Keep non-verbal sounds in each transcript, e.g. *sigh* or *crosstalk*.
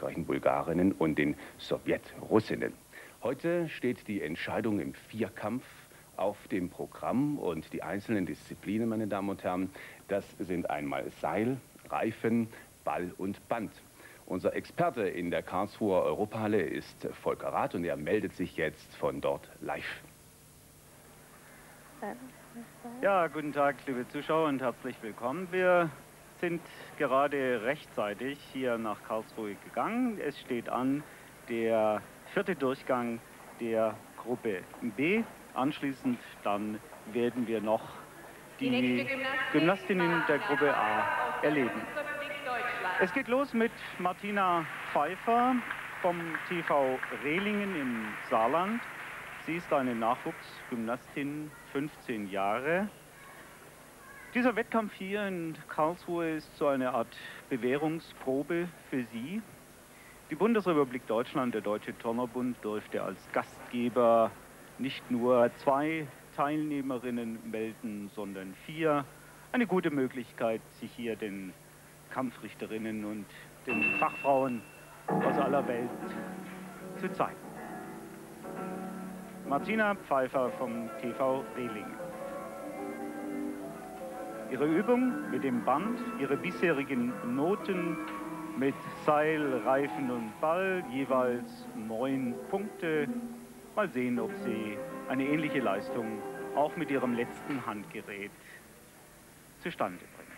erfolgreichen Bulgarinnen und den Sowjetrussinnen. Heute steht die Entscheidung im Vierkampf auf dem Programm und die einzelnen Disziplinen, meine Damen und Herren, das sind einmal Seil, Reifen, Ball und Band. Unser Experte in der Karlsruher Europahalle ist Volker Rath und er meldet sich jetzt von dort live. Ja, guten Tag, liebe Zuschauer und herzlich willkommen. Wir sind gerade rechtzeitig hier nach Karlsruhe gegangen. Es steht an der vierte Durchgang der Gruppe B. Anschließend dann werden wir noch die, die Gymnastinnen der Gruppe A erleben. Es geht los mit Martina Pfeiffer vom TV Rehlingen im Saarland. Sie ist eine Nachwuchsgymnastin, 15 Jahre. Dieser Wettkampf hier in Karlsruhe ist so eine Art Bewährungsprobe für sie. Die Bundesrepublik Deutschland, der Deutsche Turnerbund, dürfte als Gastgeber nicht nur zwei Teilnehmerinnen melden, sondern vier. Eine gute Möglichkeit, sich hier den Kampfrichterinnen und den Fachfrauen aus aller Welt zu zeigen. Martina Pfeiffer vom TV Rehlingen. Ihre Übung mit dem Band, ihre bisherigen Noten mit Seil, Reifen und Ball, jeweils neun Punkte. Mal sehen, ob sie eine ähnliche Leistung auch mit ihrem letzten Handgerät zustande bringt.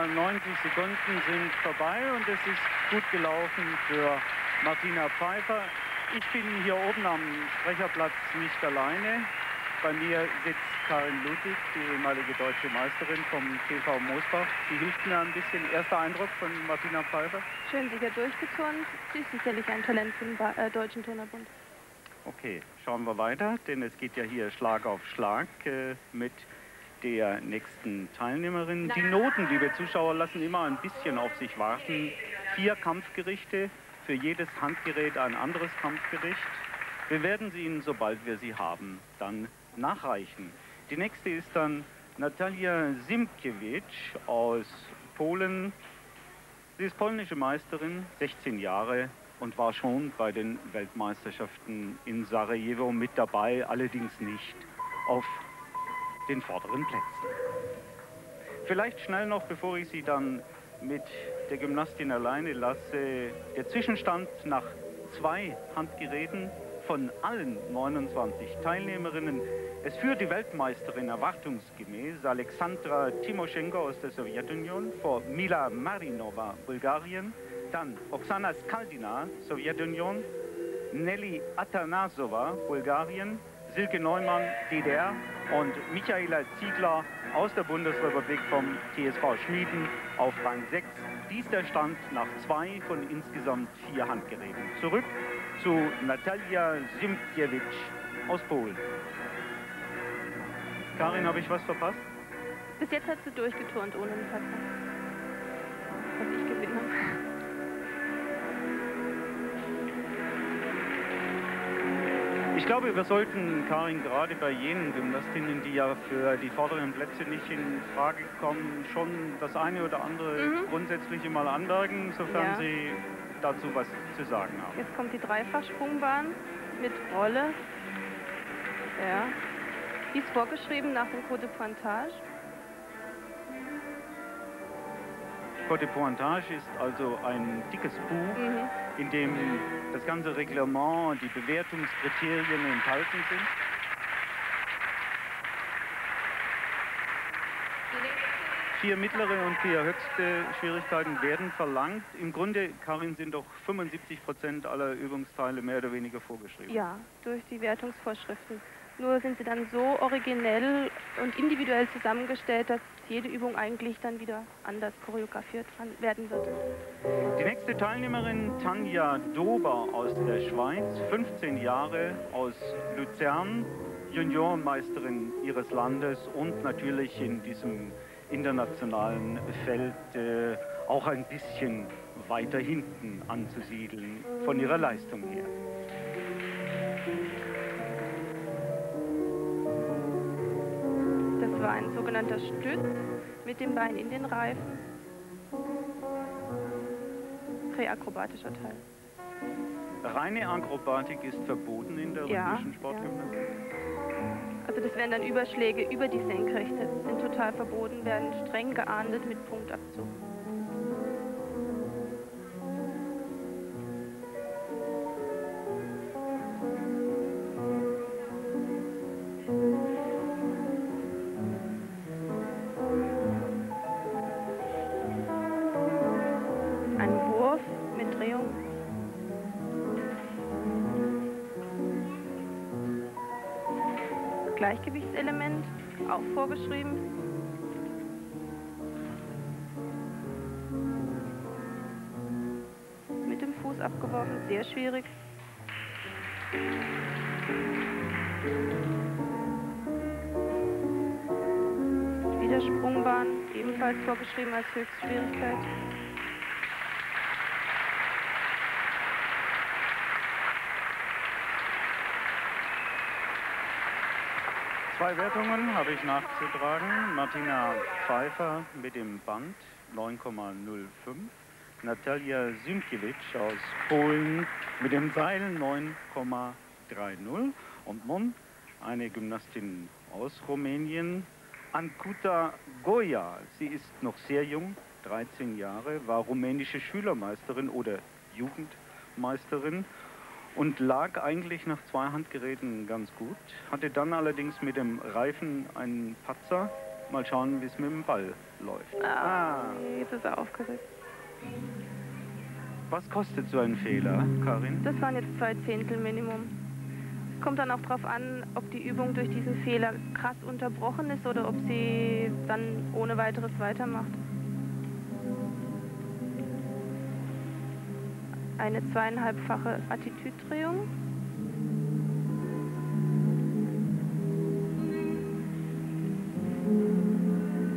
Maximal 90 Sekunden sind vorbei und es ist gut gelaufen für Martina Pfeiffer. Ich bin hier oben am Sprecherplatz nicht alleine. Bei mir sitzt Karin Ludwig, die ehemalige deutsche Meisterin vom TV Moosbach. Sie hilft mir ein bisschen. Erster Eindruck von Martina Pfeiffer? Schön sicher durchgeturnt. Sie ist sicherlich ein Talent für den ba äh, Deutschen Turnerbund. Okay, schauen wir weiter, denn es geht ja hier Schlag auf Schlag äh, mit der nächsten Teilnehmerin. Die Noten, liebe Zuschauer, lassen immer ein bisschen auf sich warten. Vier Kampfgerichte, für jedes Handgerät ein anderes Kampfgericht. Wir werden sie Ihnen, sobald wir sie haben, dann nachreichen. Die nächste ist dann Natalia Simkiewicz aus Polen. Sie ist polnische Meisterin, 16 Jahre und war schon bei den Weltmeisterschaften in Sarajevo mit dabei, allerdings nicht auf den vorderen Plätzen. Vielleicht schnell noch, bevor ich Sie dann mit der Gymnastin alleine lasse, der Zwischenstand nach zwei Handgeräten von allen 29 Teilnehmerinnen. Es führt die Weltmeisterin erwartungsgemäß Alexandra Timoschenko aus der Sowjetunion vor Mila Marinova, Bulgarien, dann Oksana Skaldina, Sowjetunion, Nelly Atanasova, Bulgarien, Silke Neumann, DDR und Michaela Ziegler aus der Bundesrepublik vom TSV Schmieden auf Rang 6. Dies der Stand nach zwei von insgesamt vier Handgeräten. Zurück zu Natalia Simkiewicz aus Polen. Karin, habe ich was verpasst? Bis jetzt hat sie durchgeturnt ohne einen Patzer. Was ich gewinne. Ich glaube, wir sollten, Karin, gerade bei jenen Gymnastinnen, die ja für die vorderen Plätze nicht in Frage kommen, schon das eine oder andere mhm. grundsätzliche mal anmerken, sofern ja. Sie dazu was zu sagen haben. Jetzt kommt die Dreifachsprungbahn mit Rolle. Ja. Die ist vorgeschrieben nach dem Code Pointage. Code Pointage ist also ein dickes Buch, mhm. in dem das ganze Reglement, die Bewertungskriterien enthalten sind. Vier mittlere und vier höchste Schwierigkeiten werden verlangt. Im Grunde, Karin, sind doch 75 Prozent aller Übungsteile mehr oder weniger vorgeschrieben. Ja, durch die Wertungsvorschriften. Nur sind sie dann so originell und individuell zusammengestellt, dass jede Übung eigentlich dann wieder anders choreografiert werden wird. Die nächste Teilnehmerin, Tanja Dober aus der Schweiz, 15 Jahre aus Luzern, Juniorenmeisterin ihres Landes und natürlich in diesem internationalen Feld äh, auch ein bisschen weiter hinten anzusiedeln von ihrer Leistung her. War ein sogenannter Stütz mit dem Bein in den Reifen. Präakrobatischer Teil. Reine Akrobatik ist verboten in der ja, rhythmischen Sportgymnastik? Ja. Also das wären dann Überschläge über die Senkrechte, sind total verboten, werden streng geahndet mit Punktabzug. Auch vorgeschrieben. Mit dem Fuß abgeworfen, sehr schwierig. Wieder Sprungbahn, ebenfalls vorgeschrieben als Höchstschwierigkeit. Zwei Wertungen habe ich nachzutragen. Martina Pfeiffer mit dem Band 9,05. Natalia Symkiewicz aus Polen mit dem Seil 9,30. Und nun eine Gymnastin aus Rumänien, Ankuta Goya. Sie ist noch sehr jung, 13 Jahre, war rumänische Schülermeisterin oder Jugendmeisterin und lag eigentlich nach zwei Handgeräten ganz gut. Hatte dann allerdings mit dem Reifen einen Patzer. Mal schauen, wie es mit dem Ball läuft. Ah, jetzt ist er aufgesetzt. Was kostet so ein Fehler, Karin? Das waren jetzt zwei Zehntel Minimum. Es kommt dann auch darauf an, ob die Übung durch diesen Fehler krass unterbrochen ist oder ob sie dann ohne weiteres weitermacht. Eine zweieinhalbfache Attitüddrehung.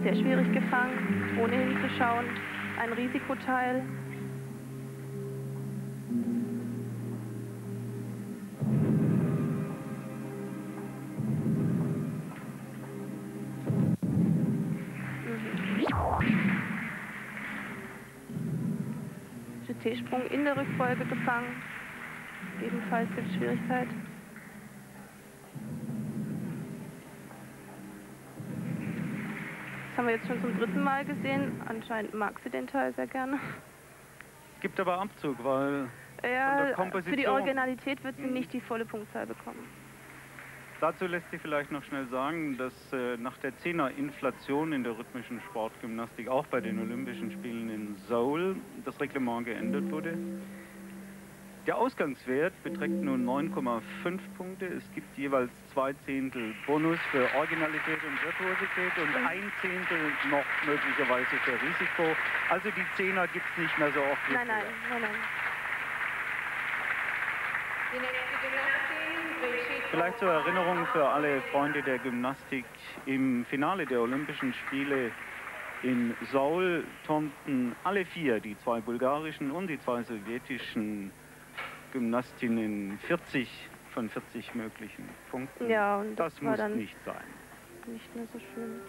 Sehr schwierig gefangen, ohne hinzuschauen. Ein Risikoteil. T-Sprung in der Rückfolge gefangen. Ebenfalls mit Schwierigkeit. Das haben wir jetzt schon zum dritten Mal gesehen. Anscheinend mag sie den Teil sehr gerne. Gibt aber Abzug, weil ja, für die Originalität wird sie nicht die volle Punktzahl bekommen. Dazu lässt sich vielleicht noch schnell sagen, dass äh, nach der 10er Inflation in der rhythmischen Sportgymnastik auch bei den Olympischen Spielen in Seoul das Reglement geändert wurde. Der Ausgangswert beträgt nun 9,5 Punkte. Es gibt jeweils zwei Zehntel Bonus für Originalität und Virtuosität und ein Zehntel noch möglicherweise für Risiko. Also die Zehner gibt es nicht mehr so oft. Nein, nein, nein, nein. Die nächste Gymnastik. Vielleicht zur Erinnerung für alle Freunde der Gymnastik. Im Finale der Olympischen Spiele in Seoul turnten alle vier, die zwei bulgarischen und die zwei sowjetischen Gymnastinnen, 40 von 40 möglichen Punkten. Ja, und das, das muss nicht sein. Nicht mehr so schön.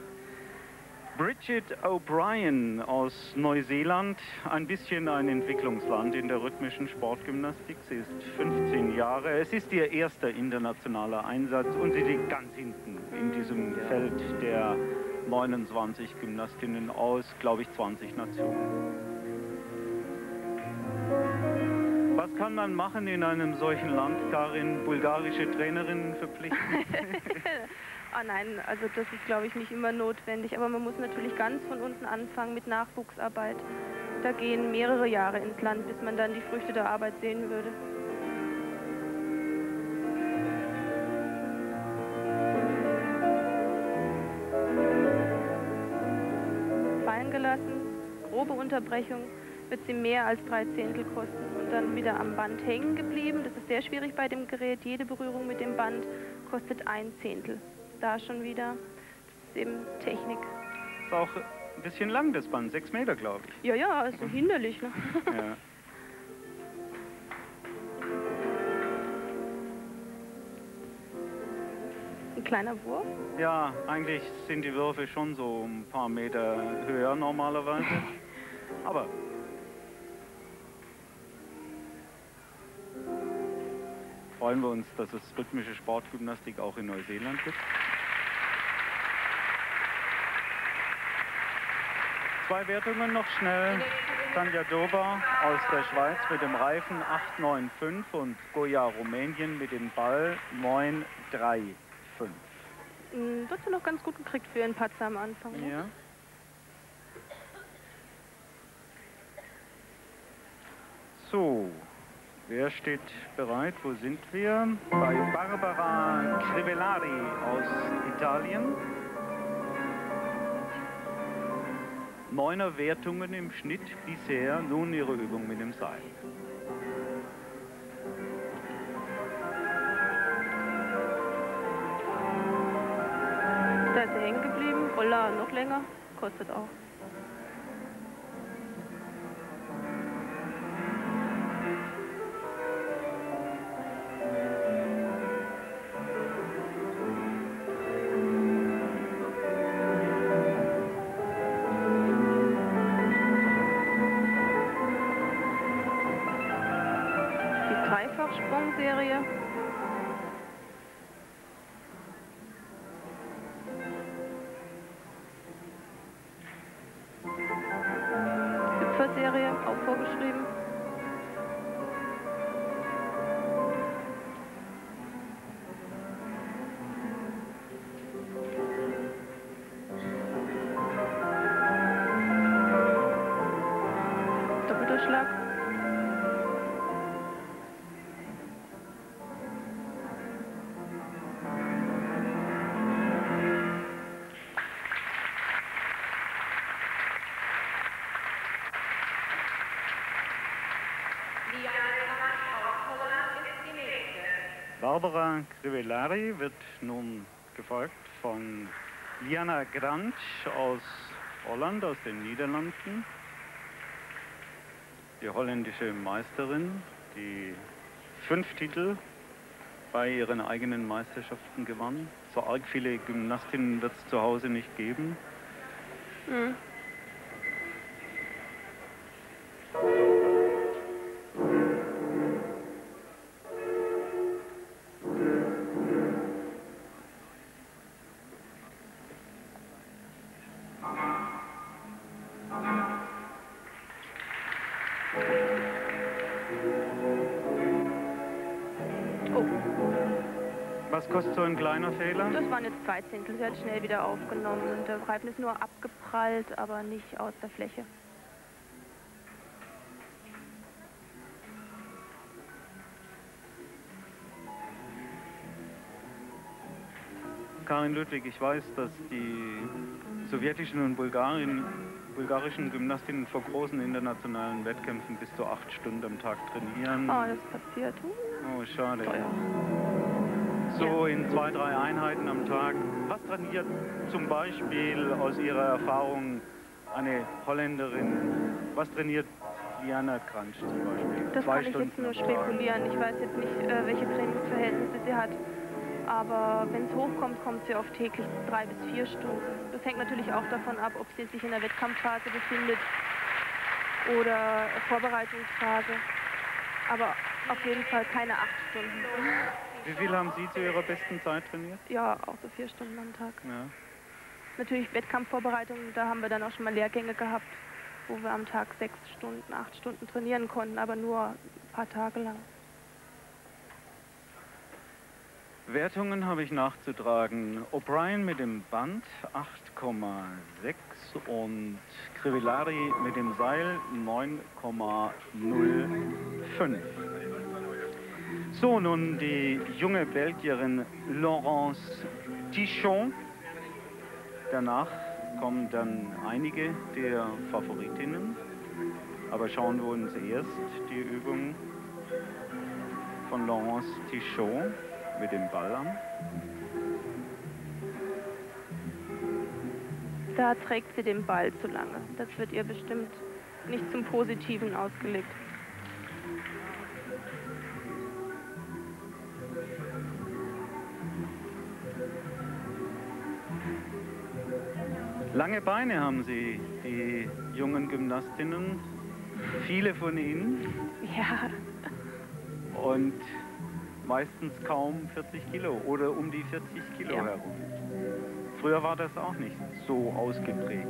Bridget O'Brien aus Neuseeland, ein bisschen ein Entwicklungsland in der rhythmischen Sportgymnastik. Sie ist 15 Jahre. Es ist ihr erster internationaler Einsatz und sie liegt ganz hinten in diesem Feld der 29 Gymnastinnen aus, glaube ich, 20 Nationen. Was kann man machen in einem solchen Land, Karin, bulgarische Trainerinnen verpflichten? *laughs* *laughs* ah nein, also das ist, glaube ich, nicht immer notwendig. Aber man muss natürlich ganz von unten anfangen mit Nachwuchsarbeit. Da gehen mehrere Jahre ins Land, bis man dann die Früchte der Arbeit sehen würde. Fallen gelassen, grobe Unterbrechung wird sie mehr als drei Zehntel kosten und dann wieder am Band hängen geblieben. Das ist sehr schwierig bei dem Gerät. Jede Berührung mit dem Band kostet ein Zehntel. Da schon wieder. Das ist eben Technik. Ist auch ein bisschen lang, das Band. Sechs Meter, glaube ich. Ja, ja, ist so hinderlich. Ne? *laughs* Ja. Ein kleiner Wurf. ja, eigentlich sind die Würfe schon so ein paar Meter höher normalerweise. *laughs* Aber freuen wir uns, dass es rhythmische Sportgymnastik auch in Neuseeland gibt. Zwei Wertungen noch schnell. Tanja Doba aus der Schweiz mit dem Reifen 895 und Goya Rumänien mit dem Ball 935. Hm, Wird sie noch ganz gut gekriegt für ihren Patzer am Anfang. ne? Ja. So, wer steht bereit? Wo sind wir? Bei Barbara Crivellari aus Italien. Neuner Wertungen im Schnitt bisher, nun ihre Übung mit dem Seil. Da ist sie hängen geblieben. Roller noch länger. Kostet auch. Barbara Crivellari wird nun gefolgt von Liana Gransch aus Holland, aus den Niederlanden. Die holländische Meisterin, die fünf Titel bei ihren eigenen Meisterschaften gewann. So arg viele Gymnastinnen wird es zu Hause nicht geben. Mhm. Was kostet so ein kleiner Fehler? das waren jetzt zwei Zehntel. Sie hat schnell wieder aufgenommen und der Reifen ist nur abgeprallt, aber nicht aus der Fläche. Karin Ludwig, ich weiß, dass die sowjetischen und Bulgarien, bulgarischen Gymnastinnen vor großen internationalen Wettkämpfen bis zu acht Stunden am Tag trainieren. Oh, das passiert. Oh, schade. teuer. So in zwei, drei Einheiten am Tag. Was trainiert zum Beispiel aus Ihrer Erfahrung eine Holländerin? Was trainiert Diana Kransch zum Beispiel? Das zwei kann ich Stunden jetzt nur spekulieren. Ich weiß jetzt nicht, äh, welche Trainingsverhältnisse sie hat. Aber wenn es hochkommt, kommt sie auf täglich drei bis vier Stunden. Das hängt natürlich auch davon ab, ob sie sich in der Wettkampfphase befindet oder Vorbereitungsphase. Aber auf jeden Fall keine acht Stunden. Wie viel haben Sie zu Ihrer besten Zeit trainiert? Ja, auch so vier Stunden am Tag. Ja. Natürlich Wettkampfvorbereitung, da haben wir dann auch schon mal Lehrgänge gehabt, wo wir am Tag sechs Stunden, acht Stunden trainieren konnten, aber nur paar Tage lang. Wertungen habe ich nachzutragen. O'Brien mit dem Band 8,6 und Crivellari mit dem Seil 9,05. So, nun die junge Belgierin Laurence Tichon. Danach kommen dann einige der Favoritinnen. Aber schauen wir uns erst die Übung von Laurence Tichon mit dem Ball an. Da trägt sie den Ball zu lange. Das wird ihr bestimmt nicht zum Positiven ausgelegt. Lange Beine haben sie, die jungen Gymnastinnen. Viele von ihnen. Ja. Und meistens kaum 40 Kilo oder um die 40 Kilo ja. herum. Früher war das auch nicht so ausgeprägt.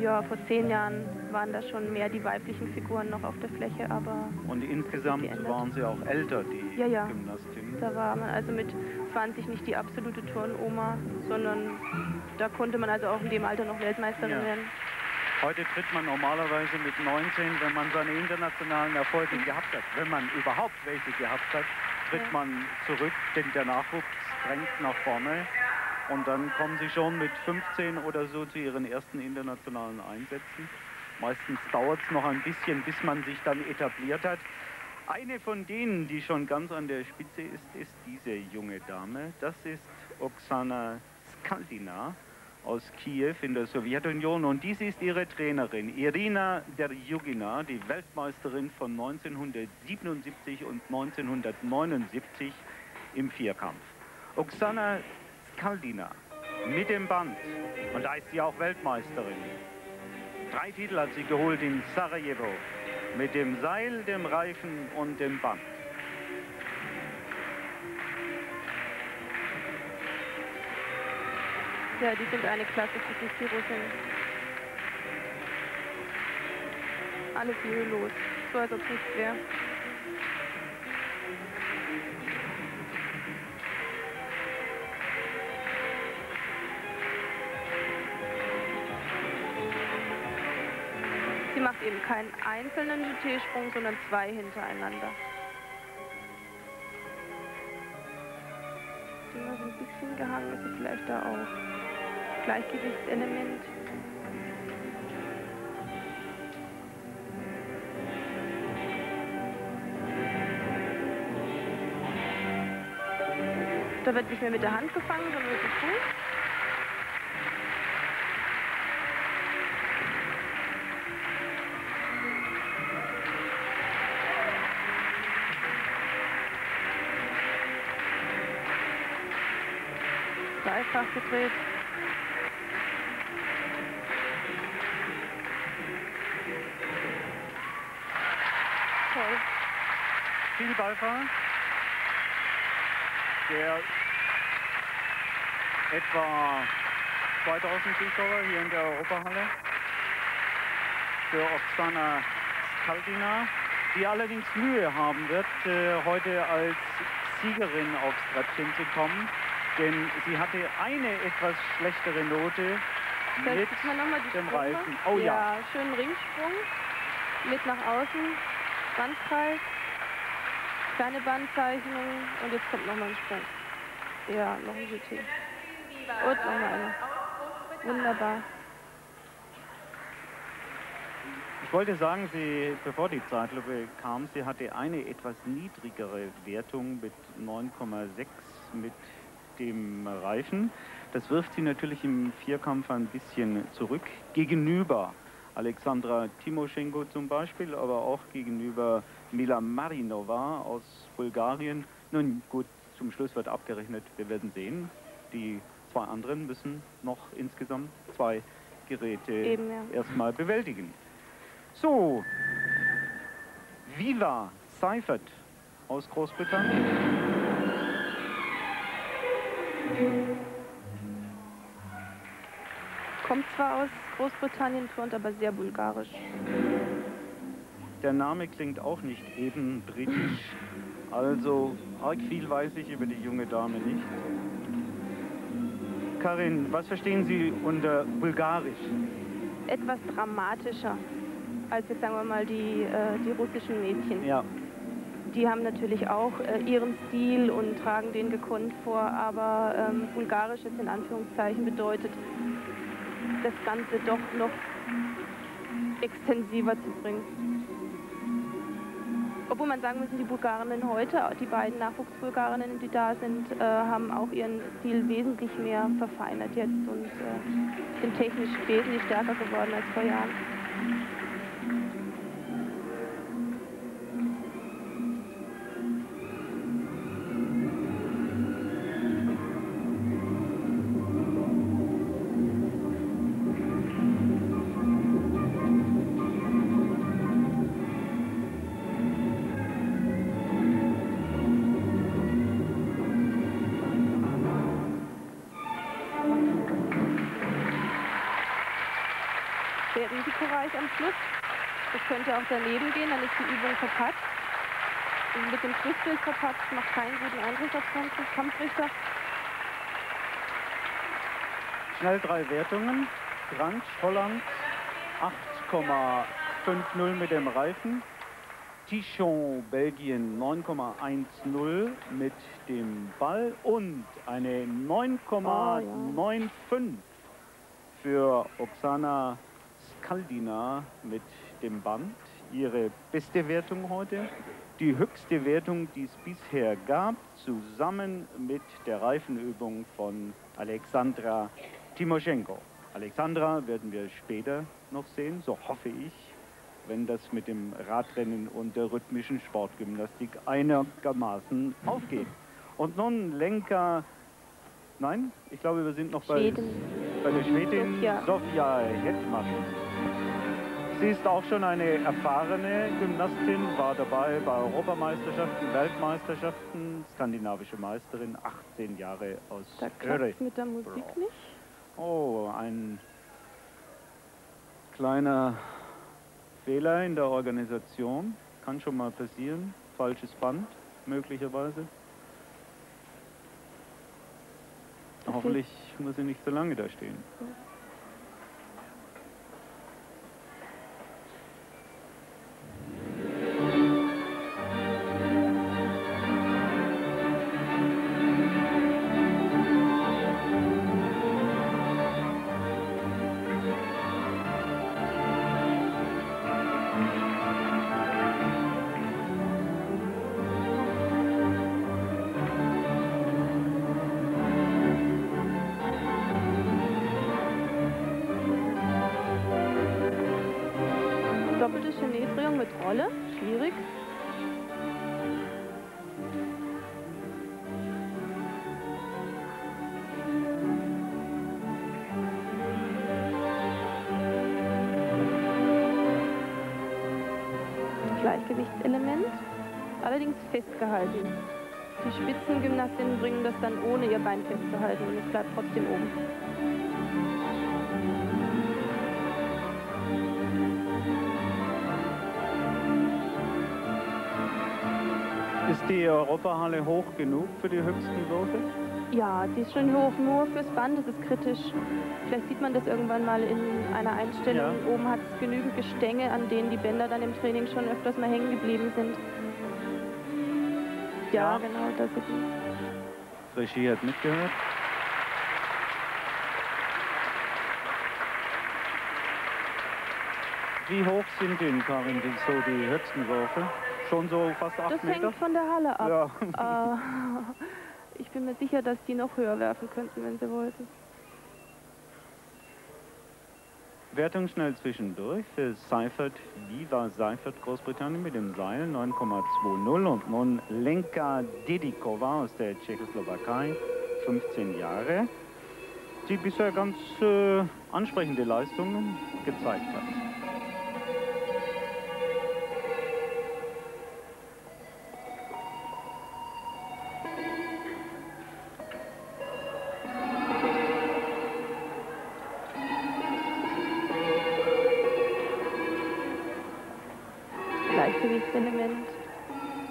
Ja, vor zehn Jahren waren da schon mehr die weiblichen Figuren noch auf der Fläche, aber... Und insgesamt waren sie auch älter, die ja, ja. Gymnastinnen? Da war man also mit 20 nicht die absolute Turnoma, sondern da konnte man also auch in dem Alter noch Weltmeisterin ja. werden. Heute tritt man normalerweise mit 19, wenn man seine internationalen Erfolge gehabt hat, wenn man überhaupt welche gehabt hat, tritt ja. man zurück, denn der Nachwuchs drängt nach vorne. Und dann kommen sie schon mit 15 oder so zu ihren ersten internationalen Einsätzen. Meistens dauert es noch ein bisschen, bis man sich dann etabliert hat. Eine von denen, die schon ganz an der Spitze ist, ist diese junge Dame. Das ist Oksana Skaldina aus Kiew in der Sowjetunion und dies ist ihre Trainerin Irina Derjugina, die Weltmeisterin von 1977 und 1979 im Vierkampf. Oksana Skaldina mit dem Band und da ist sie auch Weltmeisterin. Drei Titel hat sie geholt in Sarajevo mit dem Seil, dem Reifen und dem Band. Ja, die sind eine Klasse für die Russen. Alles mühelos, so als ob es nichts wäre. Sie macht eben keinen einzelnen Jeté-Sprung, sondern zwei hintereinander. Die so ein bisschen gehangen, ist sie vielleicht da auch. Gleichgewichtselement. Da wird nicht mehr mit der Hand gefangen, sondern mit dem Fuß. Dreifach gedreht. Spielballfahrer, der etwa 2000 Zuschauer hier in der Europahalle für Oksana Skaldina, die allerdings Mühe haben wird, äh, heute als Siegerin aufs Treppchen zu kommen, denn sie hatte eine etwas schlechtere Note mit dem Reifen. Oh ja. ja, schönen Ringsprung, mit nach außen, Bandkreis, Kleine Bandzeichnung und jetzt kommt nochmal ein Sprung. Ja, noch ein GT. Und nochmal eine. Wunderbar. Ich wollte sagen, sie, bevor die Zeitlupe kam, sie hatte eine etwas niedrigere Wertung mit 9,6 mit dem Reifen. Das wirft sie natürlich im Vierkampf ein bisschen zurück. Gegenüber Alexandra Timoschenko zum Beispiel, aber auch gegenüber Mila Marinova aus Bulgarien. Nun gut, zum Schluss wird abgerechnet, wir werden sehen. Die zwei anderen müssen noch insgesamt zwei Geräte Eben, ja. erstmal bewältigen. So, Viva Seifert aus Großbritannien. Kommt zwar aus Großbritannien, turnt aber sehr bulgarisch. Der Name klingt auch nicht eben britisch. Also arg viel weiß ich über die junge Dame nicht. Karin, was verstehen Sie unter Bulgarisch? Etwas dramatischer als jetzt sagen wir mal die, äh, die russischen Mädchen. Ja. Die haben natürlich auch äh, ihren Stil und tragen den gekonnt vor, aber ähm, bulgarisch jetzt in Anführungszeichen bedeutet, das Ganze doch noch extensiver zu bringen. Obwohl man sagen muss, die Bulgarinnen heute, die beiden Nachwuchsbulgarinnen, die da sind, äh, haben auch ihren Stil wesentlich mehr verfeinert jetzt und äh, sind technisch wesentlich stärker geworden als vor Jahren. Daneben gehen, dann ist die Übung verpackt. Und mit dem Schlussbild verpackt macht keinen guten Eindruck auf Kampfrichter. Schnell drei Wertungen. Grant, Holland 8,50 mit dem Reifen. Tichon, Belgien 9,10 mit dem Ball und eine 9,95 für Oksana Skaldina mit dem Band ihre beste Wertung heute. Die höchste Wertung, die es bisher gab, zusammen mit der Reifenübung von Alexandra Timoschenko. Alexandra werden wir später noch sehen, so hoffe ich, wenn das mit dem Radrennen und der rhythmischen Sportgymnastik einigermaßen aufgeht. Und nun Lenka, nein, ich glaube, wir sind noch bei, bei der Schwedin Sofia, Sofia Hetman. Sie ist auch schon eine erfahrene Gymnastin, war dabei bei Europameisterschaften, Weltmeisterschaften, skandinavische Meisterin, 18 Jahre aus Da klappt mit der Musik nicht. Oh, ein kleiner Fehler in der Organisation. Kann schon mal passieren. Falsches Band, möglicherweise. Hoffentlich muss sie nicht so lange da stehen. Gleichgewichtselement, allerdings festgehalten. Die Spitzengymnastinnen bringen das dann ohne ihr Bein festzuhalten und es bleibt trotzdem oben. Ist die Europahalle hoch genug für die höchsten Würfe? Ja, die ist schon hoch, nur fürs Band ist es kritisch. Vielleicht sieht man das irgendwann mal in einer Einstellung. Ja. Oben hat es genügend Gestänge, an denen die Bänder dann im Training schon öfters mal hängen geblieben sind. Ja, ja. genau, das ist die. Regie hat mitgehört. Wie hoch sind denn, Karin, so die höchsten Würfe? Schon so fast acht das Meter? Das hängt von der Halle ab. Ja. *laughs* Äh, ich bin mir sicher, dass die noch höher werfen könnten, wenn sie wollten. Wertung schnell zwischendurch für Seifert, Viva Seifert Großbritannien mit dem Seil 9,20 und nun Lenka Dedikova aus der Tschechoslowakei, 15 Jahre, die bisher ganz äh, ansprechende Leistungen gezeigt hat.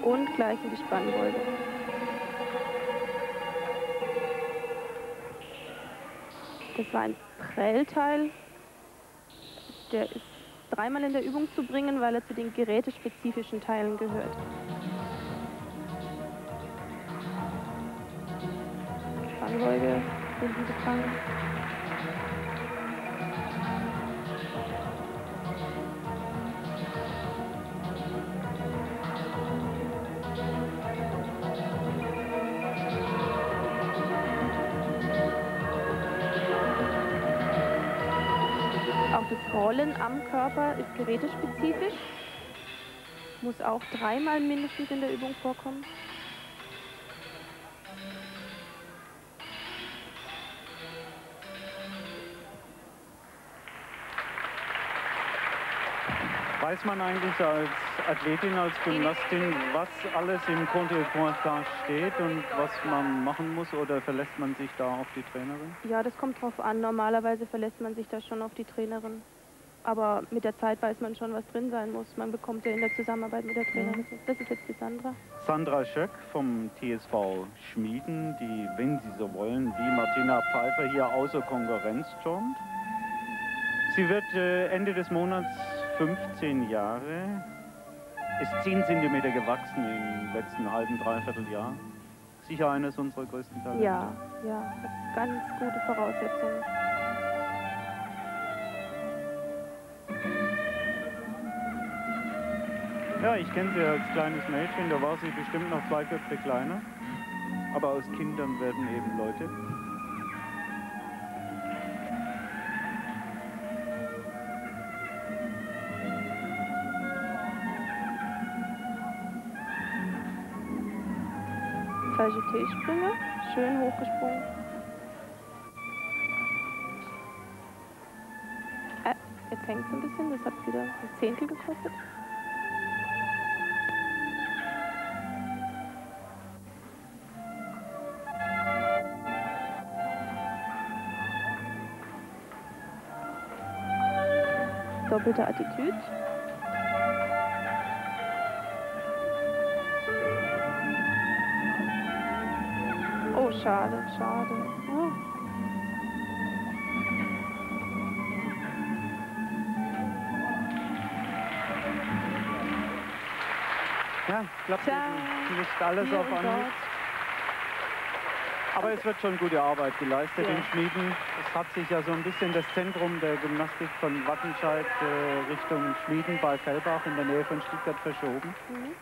Und gleich in die Spannbeuge. Das war ein Prellteil. Der ist dreimal in der Übung zu bringen, weil er zu den gerätespezifischen Teilen gehört. Spannbeuge, hinten gefangen. das Rollen am Körper ist gerätespezifisch. Muss auch dreimal mindestens in der Übung vorkommen. Weiß man eigentlich als Athletin, als Gymnastin, was alles im Contre-Pointage steht und was man machen muss oder verlässt man sich da auf die Trainerin? Ja, das kommt drauf an. Normalerweise verlässt man sich da schon auf die Trainerin. Aber mit der Zeit weiß man schon, was drin sein muss. Man bekommt ja in der Zusammenarbeit mit der Trainerin. Mhm. Das ist jetzt die Sandra. Sandra Schöck vom TSV Schmieden, die, wenn Sie so wollen, wie Martina Pfeiffer hier außer Konkurrenz turnt. Sie wird äh, Ende des Monats 15 Jahre, ist 10 cm gewachsen im letzten halben, dreiviertel Jahr. Sicher eines unserer größten Talente. Ja, ja, ganz gute Voraussetzungen. Ja, ich kenne sie als kleines Mädchen, da war sie bestimmt noch zwei Köpfe kleiner. Aber aus Kindern werden eben Leute. falsche T-Sprünge. Schön hochgesprungen. Äh, jetzt hängt es ein bisschen. Das hat wieder ein Zehntel gekostet. Doppelte Attitüde. schade, schade. Oh. Ja, klappt nicht alles auf Anhieb. Aber es wird schon gute Arbeit geleistet ja. in Schmieden. Es hat sich ja so ein bisschen das Zentrum der Gymnastik von Wattenscheid äh, Richtung Schmieden bei Fellbach in der Nähe von Stuttgart verschoben. Mhm.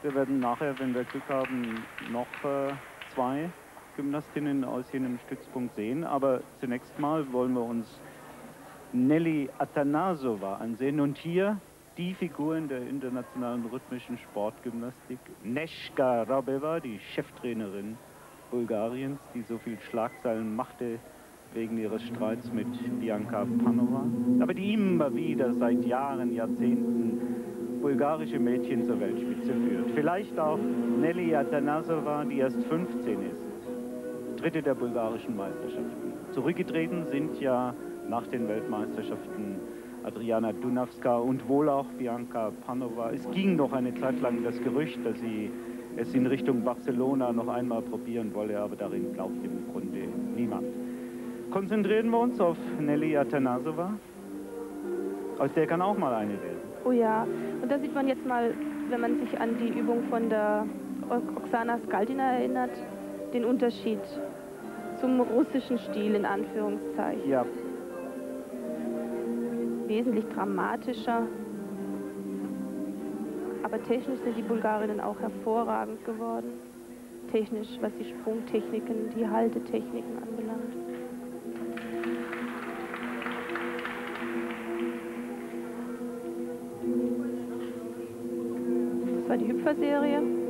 Wir werden nachher, wenn wir Glück haben, noch äh, zwei Gymnastinnen aus jenem Stützpunkt sehen. Aber zunächst mal wollen wir uns Nelly Atanasova ansehen. Und hier die Figuren der internationalen rhythmischen Sportgymnastik. Neshka Rabeva, die Cheftrainerin Bulgariens, die so viel Schlagzeilen machte wegen ihres Streits mit Bianca Panova, aber die immer wieder seit Jahren, Jahrzehnten bulgarische Mädchen zur Weltspitze führt. Vielleicht auch Nelly Atanasova, die erst 15 ist dritte der bulgarischen Meisterschaften. Zurückgetreten sind ja nach den Weltmeisterschaften Adriana Dunavska und wohl auch Bianca Panova. Es ging noch eine Zeit lang das Gerücht, dass sie es in Richtung Barcelona noch einmal probieren wolle, aber darin glaubt im Grunde niemand. Konzentrieren wir uns auf Nelly Atanasova. Aus der kann auch mal eine werden. Oh ja, und da sieht man jetzt mal, wenn man sich an die Übung von der Oksana Skaldina erinnert, den Unterschied zum russischen Stil in Anführungszeichen. Ja. Wesentlich dramatischer. Aber technisch sind die Bulgarinnen auch hervorragend geworden. Technisch, was die Sprungtechniken, die Haltetechniken anbelangt. Das war die Hüpferserie.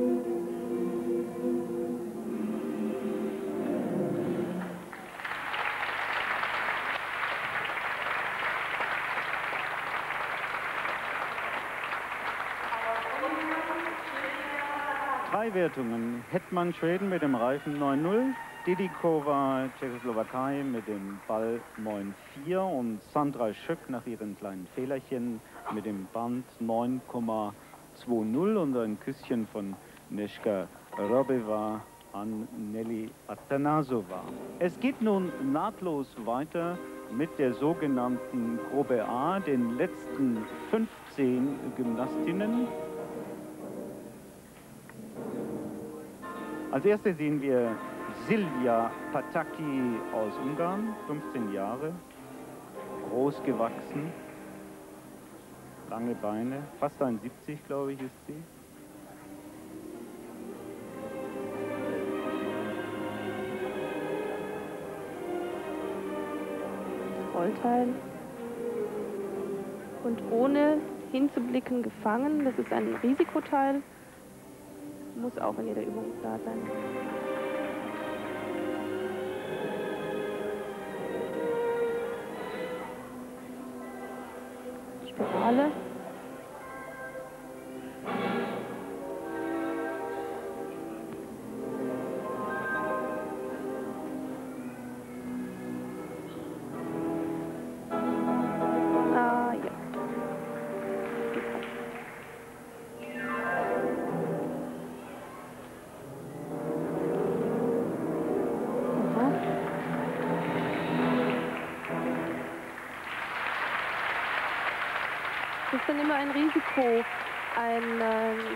Wertungen. Hetman Schweden mit dem Reifen 9-0, Didikova Tschechoslowakei mit dem Ball 9-4 und Sandra Schöck nach ihren kleinen Fehlerchen mit dem Band 9,2 2-0 und ein Küsschen von Neschka Robeva an Nelly Atanasova. Es geht nun nahtlos weiter mit der sogenannten Gruppe A, den letzten 15 Gymnastinnen. Als erste sehen wir Silja Pataki aus Ungarn, 15 Jahre, groß gewachsen, lange Beine, fast 1,70 glaube ich ist sie. Rollteil und ohne hinzublicken gefangen. Das ist ein Risikoteil, muss auch in jeder Übung da sein. Spirale.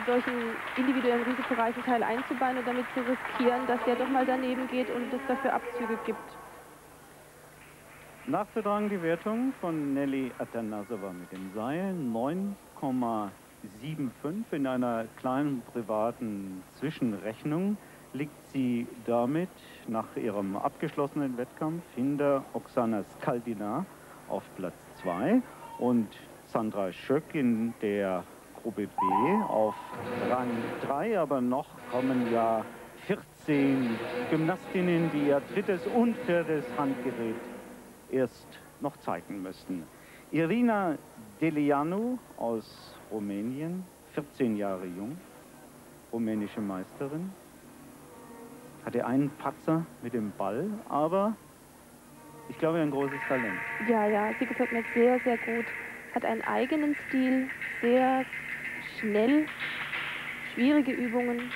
Solchen individuellen risikoreichen Teil einzubauen und damit zu riskieren, dass der doch mal daneben geht und es dafür Abzüge gibt. Nachzutragen die Wertung von Nelly Atanasova mit dem Seil 9,75 in einer kleinen privaten Zwischenrechnung liegt sie damit nach ihrem abgeschlossenen Wettkampf hinter Oksana Skaldina auf Platz 2 und Sandra Schöck in der Gruppe B auf Rang 3, aber noch kommen ja 14 Gymnastinnen, die ihr drittes und viertes Handgerät erst noch zeigen müssen. Irina Delianu aus Rumänien, 14 Jahre jung, rumänische Meisterin, hatte einen Patzer mit dem Ball, aber ich glaube ein großes Talent. Ja, ja, sie gefällt mir sehr, sehr gut. Hat einen eigenen Stil, sehr schnell, schwierige Übungen.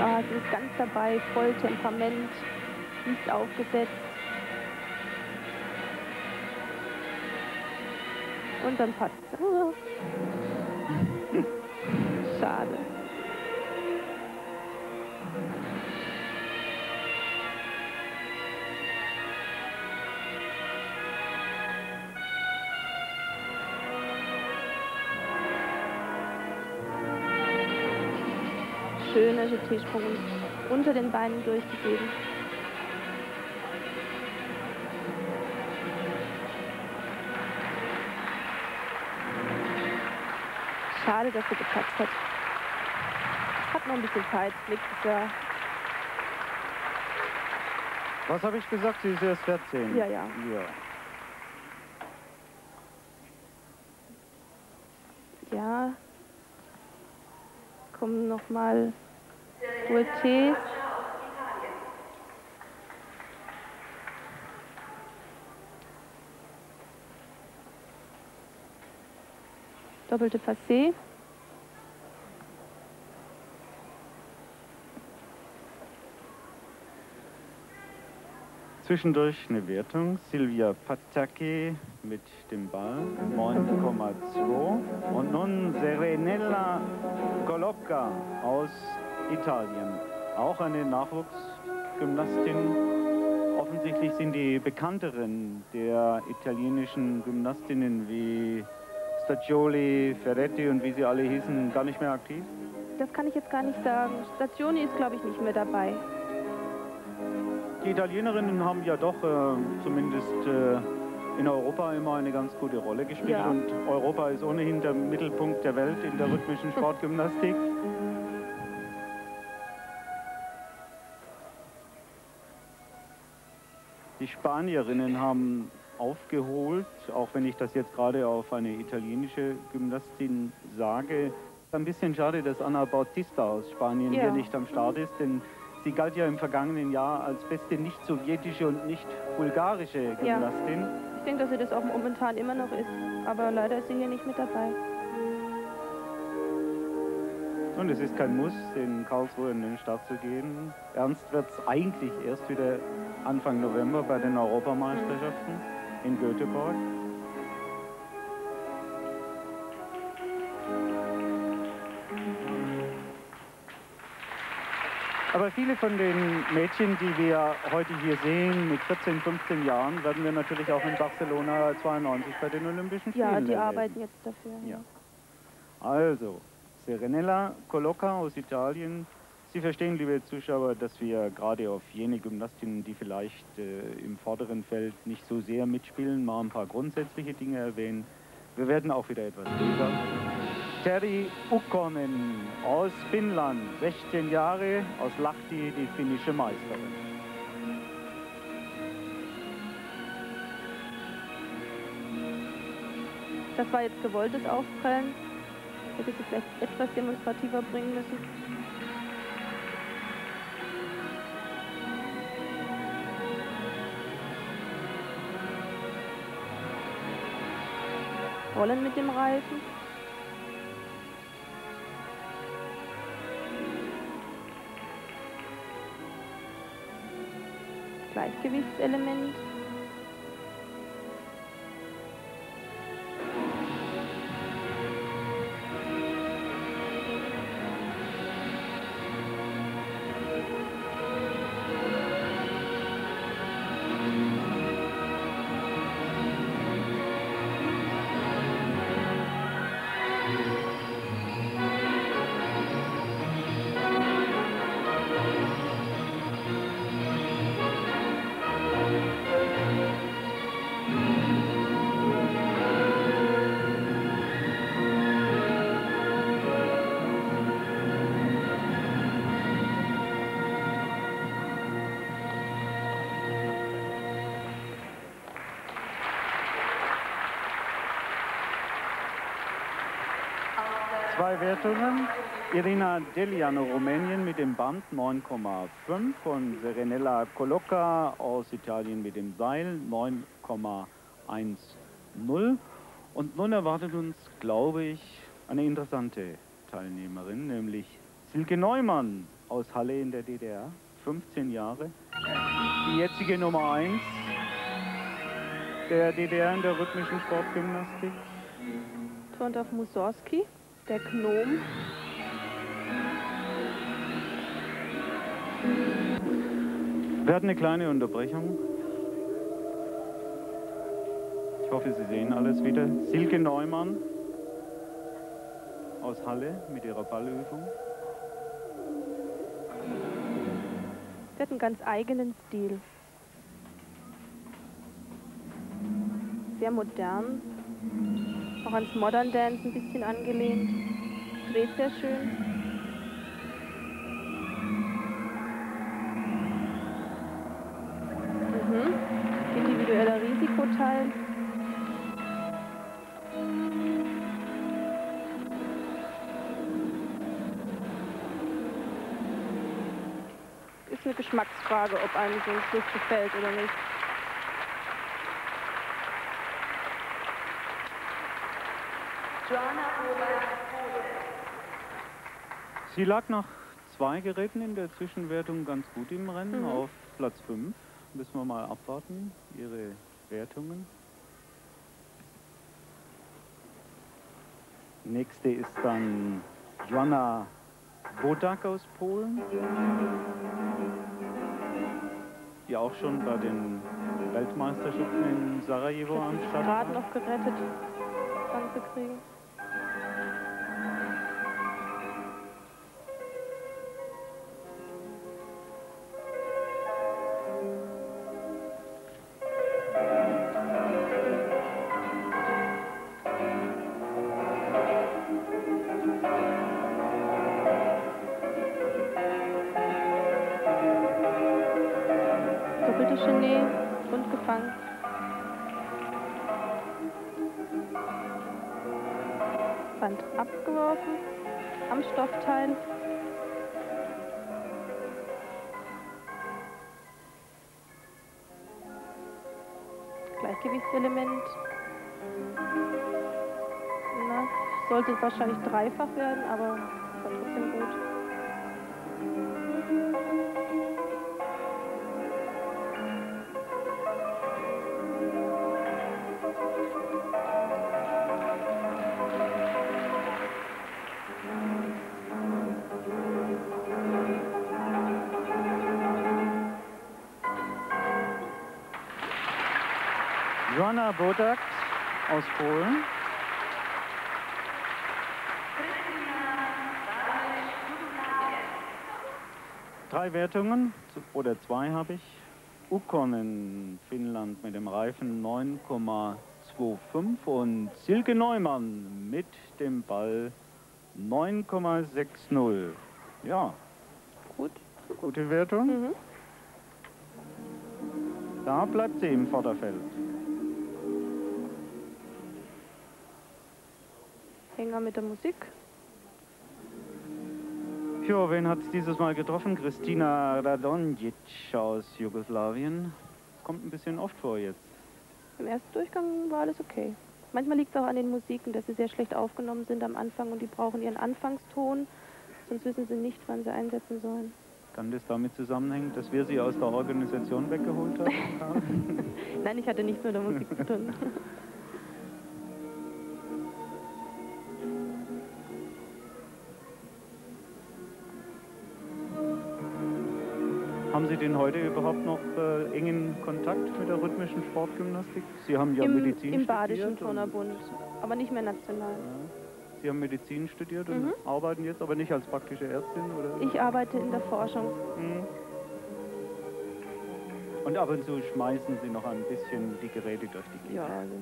Ah, sie ist ganz dabei, voll Temperament, nicht aufgesetzt. Und dann passt es. *laughs* Schade. GT-Sprung unter den Beinen durchgegeben. Schade, dass sie gepatzt hat. Hat noch ein bisschen Zeit. Nächstes Jahr. Was habe ich gesagt? Sie ist erst 14. Ja, ja. ja. Ja. Kommen nochmal ULTs. Doppelte Passé. Zwischendurch eine Wertung. Silvia Pataki mit dem Ball 9,2. Und nun Serenella Golobka aus Italien. Auch eine Nachwuchsgymnastin. Offensichtlich sind die bekannteren der italienischen Gymnastinnen wie Stagioli, Ferretti und wie sie alle hießen, gar nicht mehr aktiv. Das kann ich jetzt gar nicht sagen. Stazioni ist, glaube ich, nicht mehr dabei. Die Italienerinnen haben ja doch äh, zumindest äh, in Europa immer eine ganz gute Rolle gespielt Ja. und Europa ist ohnehin der Mittelpunkt der Welt in der rhythmischen *laughs* Sportgymnastik. Die Spanierinnen haben aufgeholt, auch wenn ich das jetzt gerade auf eine italienische Gymnastin sage. Ein bisschen schade, dass Anna Bautista aus Spanien ja. hier nicht am Start ist, denn sie galt ja im vergangenen Jahr als beste nicht-sowjetische und nicht-bulgarische Gymnastin. Ja. Ich denke, dass sie das auch momentan immer noch ist, aber leider ist sie hier nicht mit dabei. Und es ist kein Muss, in Karlsruhe in den Start zu gehen. Ernst wird es eigentlich erst wieder Anfang November bei den Europameisterschaften in Göteborg. Aber viele von den Mädchen, die wir heute hier sehen, mit 14, 15 Jahren, werden wir natürlich auch in Barcelona 92 bei den Olympischen Spielen Ja, die erleben. arbeiten jetzt dafür. Ja. Also, Serenella Colocca aus Italien. Sie verstehen, liebe Zuschauer, dass wir gerade auf jene Gymnastinnen, die vielleicht äh, im vorderen Feld nicht so sehr mitspielen, mal ein paar grundsätzliche Dinge erwähnen. Wir werden auch wieder etwas lesen. Terry Ukkonen aus Finnland, 16 Jahre, aus Lahti, die finnische Meisterin. Das war jetzt gewolltes Aufprellen. Hätte sie vielleicht etwas demonstrativer bringen müssen. Rollen mit dem Reifen. Gleichgewichtselement. Wertungen. Irina Deliano, Rumänien mit dem Band 9,5 und Serenella Colocca aus Italien mit dem Seil 9,10. Und nun erwartet uns, glaube ich, eine interessante Teilnehmerin, nämlich Silke Neumann aus Halle in der DDR, 15 Jahre. Die jetzige Nummer 1 der DDR in der rhythmischen Sportgymnastik. Turnt auf Mussorgsky der Gnom. Wir hatten eine kleine Unterbrechung. Ich hoffe, Sie sehen alles wieder. Silke Neumann aus Halle mit ihrer Ballübung. Sie hat einen ganz eigenen Stil. Sehr modern, auch ans Modern Dance ein bisschen angelehnt. Dreht sehr schön. Mhm. Individueller Risikoteil. Ist eine Geschmacksfrage, ob einem so ein Schluss gefällt oder nicht. Sie lag nach zwei Geräten in der Zwischenwertung ganz gut im Rennen, mhm. auf Platz 5. Müssen wir mal abwarten, ihre Wertungen. Nächste ist dann Joanna Bodak aus Polen, die auch schon bei den Weltmeisterschaften in Sarajevo am Start gerade noch gerettet, ranzukriegen. Band sollte wahrscheinlich dreifach werden, aber war trotzdem gut. Joanna Bodak aus Polen. Drei Wertungen oder zwei habe ich. Ukon in Finnland mit dem Reifen 9,25 und Silke Neumann mit dem Ball 9,60. Ja, Gut. gute Wertung. Mhm. Da bleibt sie im Vorderfeld. Hänger mit der Musik. Ja, wen hat es dieses Mal getroffen? Kristina Radonjic aus Jugoslawien. Das kommt ein bisschen oft vor jetzt. Im ersten Durchgang war alles okay. Manchmal liegt es auch an den Musiken, dass sie sehr schlecht aufgenommen sind am Anfang und die brauchen ihren Anfangston, sonst wissen sie nicht, wann sie einsetzen sollen. Kann das damit zusammenhängen, dass wir sie aus der Organisation weggeholt haben? *laughs* Nein, ich hatte nichts mit der Musik zu tun. *laughs* haben Sie denn heute überhaupt noch äh, engen Kontakt mit der rhythmischen Sportgymnastik? Sie haben ja Im, Medizin Im Badischen studiert. und- Turnerbund, aber nicht mehr national. Ja. Sie haben Medizin studiert und Mhm. arbeiten jetzt aber nicht als praktische Ärztin, oder? Ich arbeite in der Forschung. Mhm. Und ab und zu schmeißen Sie noch ein bisschen die Geräte durch die Gegend. Ja, also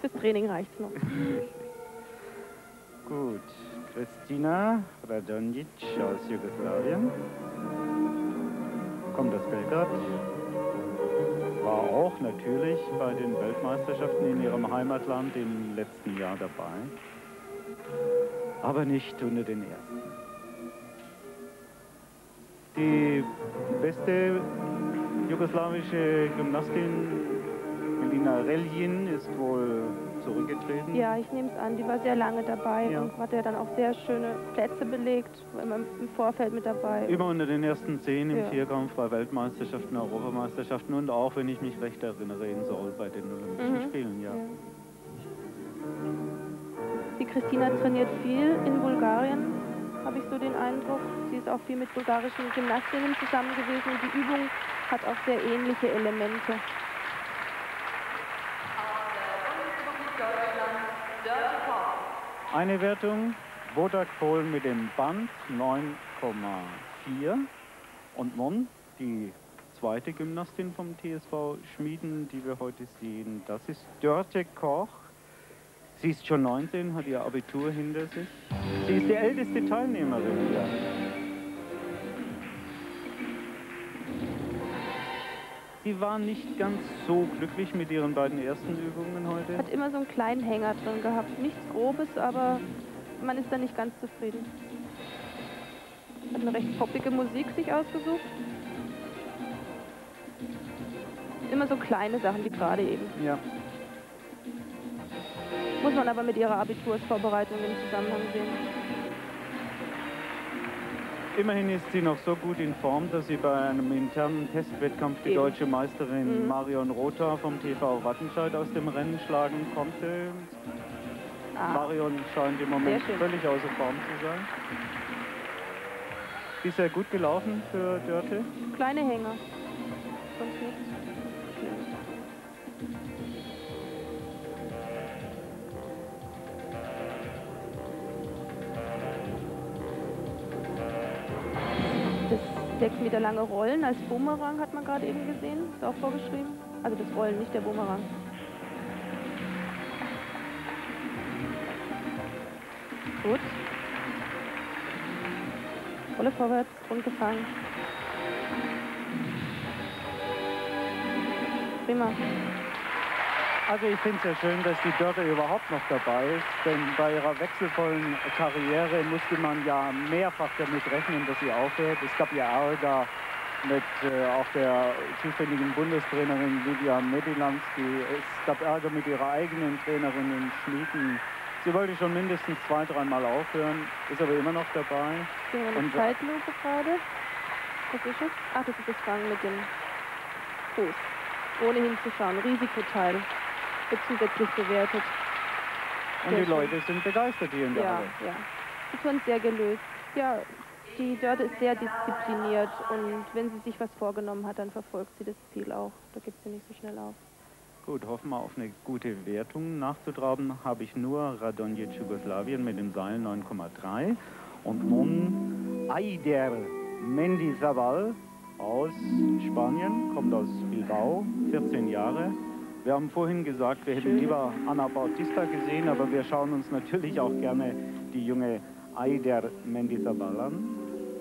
fürs Training reicht's noch. *laughs* Gut, Kristina Radonjic aus Jugoslawien. Kommt aus Belgrad. War auch natürlich bei den Weltmeisterschaften in ihrem Heimatland im letzten Jahr dabei. Aber nicht unter den ersten. Die beste jugoslawische Gymnastin Melina Reljin ist wohl zurückgetreten. Ja, ich nehme es an, die war sehr lange dabei Ja. und hat ja dann auch sehr schöne Plätze belegt, immer im Vorfeld mit dabei. Immer unter den ersten zehn im Ja. Vierkampf bei Weltmeisterschaften, Europameisterschaften und auch, wenn ich mich recht erinnere, in Seoul bei den Olympischen Mhm. Spielen, ja. Ja. Die Christina trainiert viel in Bulgarien, habe ich so den Eindruck. Sie ist auch viel mit bulgarischen Gymnastinnen zusammen gewesen und die Übung hat auch sehr ähnliche Elemente. Eine Wertung, Bodak Polen mit dem Band 9,4 und nun die zweite Gymnastin vom TSV Schmieden, die wir heute sehen, das ist Dörte Koch. Sie ist schon 19, hat ihr Abitur hinter sich. Sie ist die älteste Teilnehmerin. Ja. Sie war nicht ganz so glücklich mit ihren beiden ersten Übungen heute. Hat immer so einen kleinen Hänger drin gehabt. Nichts Grobes, aber man ist da nicht ganz zufrieden. Hat eine recht poppige Musik sich ausgesucht. Immer so kleine Sachen wie gerade eben. Ja. Muss man aber mit ihrer Abitursvorbereitung im Zusammenhang sehen. Immerhin ist sie noch so gut in Form, dass sie bei einem internen Testwettkampf die Eben. deutsche Meisterin Mhm. Marion Rotha vom TV Wattenscheid aus dem Rennen schlagen konnte. Ah, Marion scheint im Moment völlig außer Form zu sein. Bisher gut gelaufen für Dörte. kleine Hänger. Sonst nichts. Meter lange Rollen als Bumerang hat man gerade eben gesehen. Ist auch vorgeschrieben. Also das Rollen, nicht der Bumerang. Gut. Rolle vorwärts, Grund gefangen. Prima. Also ich finde es ja schön, dass die Dörte überhaupt noch dabei ist, denn bei ihrer wechselvollen Karriere musste man ja mehrfach damit rechnen, dass sie aufhört. Es gab ja Ärger mit äh, auch der zuständigen Bundestrainerin Lydia Medilanski. Es gab Ärger mit ihrer eigenen Trainerin in Schmieden. Sie wollte schon mindestens zwei, dreimal aufhören, ist aber immer noch dabei. Sehen wir eine Zeitlupe gerade. Was ist es? Ach, das ist das Fangen mit dem Fuß. Ohne hinzuschauen. Risikoteil wird zusätzlich bewertet. Und sehr die schön. Leute sind begeistert hier in der ja, Halle. Ja, ja. von sehr gelöst. Ja, die Dörte ist sehr diszipliniert und wenn sie sich was vorgenommen hat, dann verfolgt sie das Ziel auch. Da gibt sie nicht so schnell auf. Gut, hoffen wir auf eine gute Wertung. Nachzutraben habe ich nur Radonjic Jugoslawien mit dem Seil 9,3 und nun Aider Mendizabal aus Spanien, kommt aus Bilbao, 14 Jahre. Wir haben vorhin gesagt, wir hätten lieber Anna Bautista gesehen, aber wir schauen uns natürlich auch gerne die junge Aider Mendizabal an.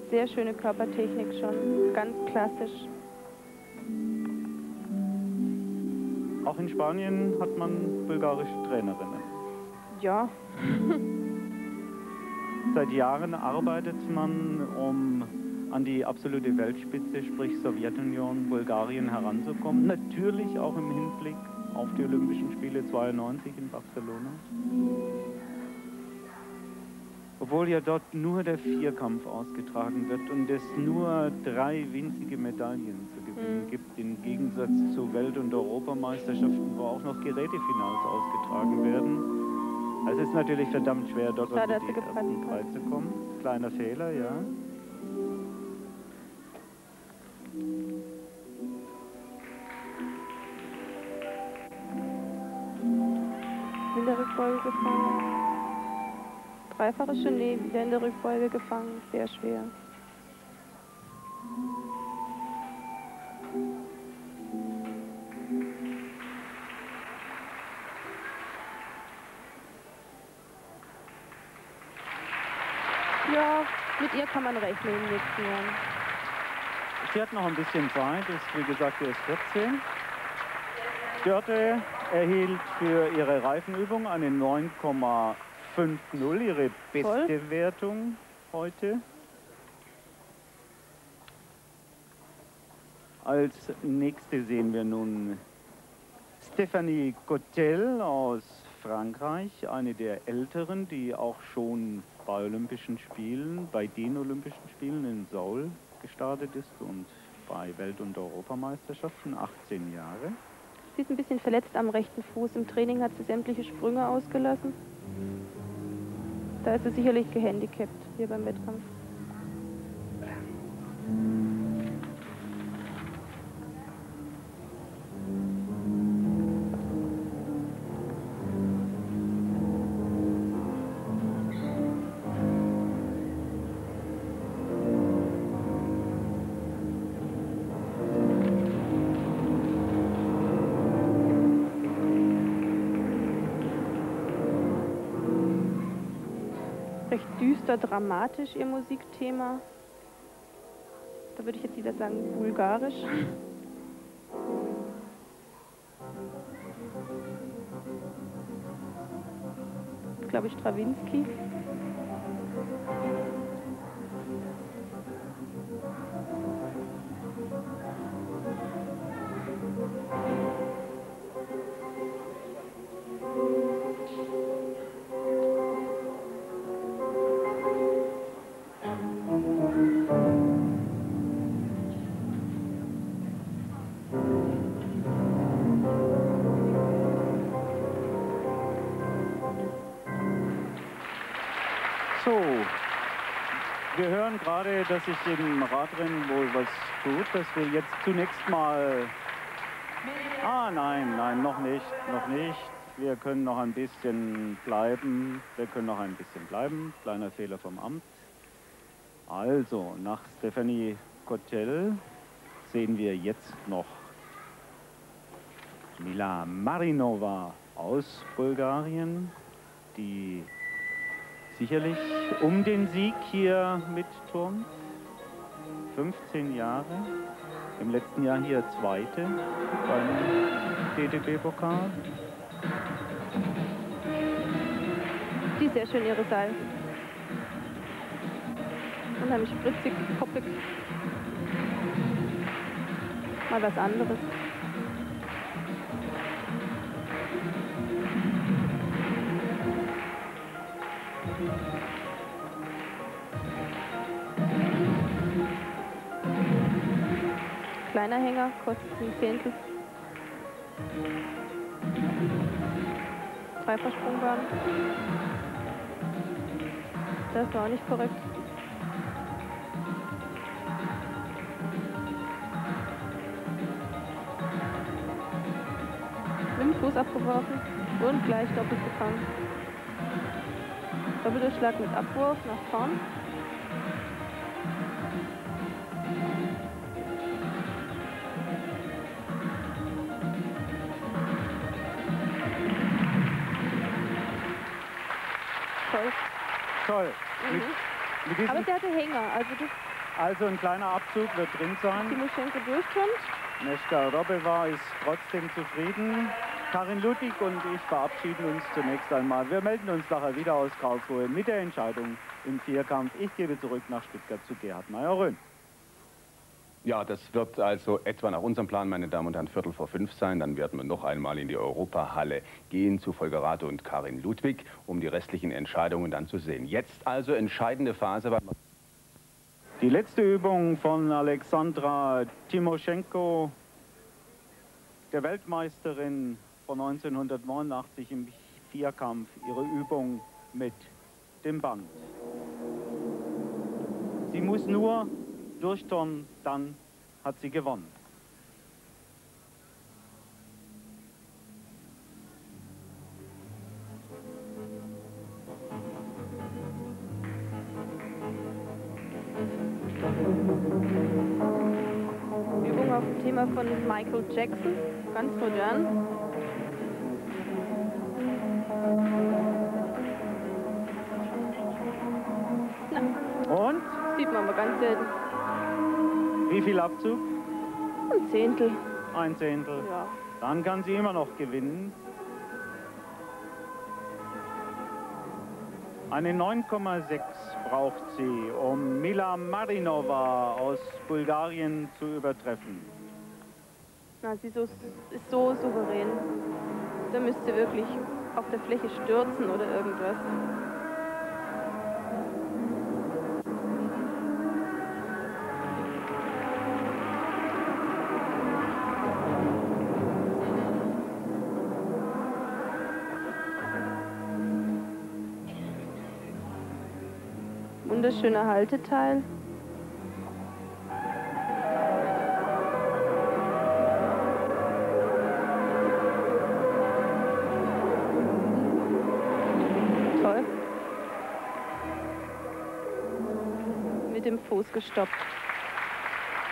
Sehr schöne Körpertechnik schon, ganz klassisch. Auch in Spanien hat man bulgarische Trainerinnen. Ja. *laughs* Seit Jahren arbeitet man, um an die absolute Weltspitze, sprich Sowjetunion, Bulgarien heranzukommen. Natürlich auch im Hinblick auf die Olympischen Spiele 92 in Barcelona. Obwohl ja dort nur der Vierkampf ausgetragen wird und es nur drei winzige Medaillen zu gewinnen mhm. gibt, im Gegensatz zu Welt- und Europameisterschaften, wo auch noch Gerätefinals ausgetragen werden. Also es ist natürlich verdammt schwer, dort unter die ersten drei zu kommen. Kleiner Fehler, ja. Wieder Rückfolge gefangen. Dreifache Genet wieder in der Rückfolge gefangen. Sehr schwer. Ja, mit ihr kann man rechnen im nächsten. Sie hat noch ein bisschen Zeit, ist wie gesagt, sie ist 14. Dörte erhielt für ihre Reifenübung eine 9,50, ihre beste Voll. Wertung heute. Als nächste sehen wir nun Stephanie Cotel aus Frankreich, eine der älteren, die auch schon bei Olympischen Spielen, bei den Olympischen Spielen in Seoul gestartet ist und bei Welt- und Europameisterschaften, 18 Jahre. Sie ist ein bisschen verletzt am rechten Fuß. Im Training hat sie sämtliche Sprünge ausgelassen. Da ist sie sicherlich gehandicapt hier beim Wettkampf. Düster dramatisch, ihr Musikthema. Da würde ich jetzt wieder sagen, bulgarisch. Glaube ich, Stravinsky. Gerade, dass sich im Radrennen wohl was tut, dass wir jetzt zunächst mal... Ah, nein, nein, noch nicht, noch nicht. Wir können noch ein bisschen bleiben. Wir können noch ein bisschen bleiben. Kleiner Fehler vom Amt. Also, nach Stefanie Kotel sehen wir jetzt noch Mila Marinova aus Bulgarien, die sicherlich um den Sieg hier mitturmt. 15 Jahre, im letzten Jahr hier Zweite beim DDB-Pokal. Die sehr schön ihre Seil. Unheimlich spritzig, koppig. Mal was anderes. Kleiner Hänger, kostet ein Zehntel. Dreiversprungbahn. Das war auch nicht korrekt. Mit dem Fuß abgeworfen und gleich doppelt gefangen. Doppelter mit Abwurf nach vorn. *laughs* Aber der hatte Hänger, also das also ein kleiner Abzug wird drin sein. Timoschenko durchkommt. Neschka Robeva ist trotzdem zufrieden. Karin Ludwig und ich verabschieden uns zunächst einmal. Wir melden uns nachher wieder aus Karlsruhe mit der Entscheidung im Vierkampf. Ich gebe zurück nach Stuttgart zu Gerhard Meyer-Röhn. Ja, das wird also etwa nach unserem Plan, meine Damen und Herren, Viertel vor fünf sein. Dann werden wir noch einmal in die Europahalle gehen zu Volker und Karin Ludwig, um die restlichen Entscheidungen dann zu sehen. Jetzt also entscheidende Phase. Die letzte Übung von Alexandra Timoschenko, der Weltmeisterin von 1989 im Vierkampf, ihre Übung mit dem Band. Sie muss nur durchturnen, dann hat sie gewonnen. Übung auf dem Thema von Michael Jackson, ganz modern. Und? Sieht man aber ganz selten. Wie viel Abzug? Ein Zehntel. Ein Zehntel. Ja. Dann kann sie immer noch gewinnen. Eine 9,6 braucht sie, um Mila Marinova aus Bulgarien zu übertreffen. Na, sie so, ist so souverän. Da müsste wirklich auf der Fläche stürzen oder irgendwas. Wunderschöner Halteteil. Toll. Mit dem Fuß gestoppt.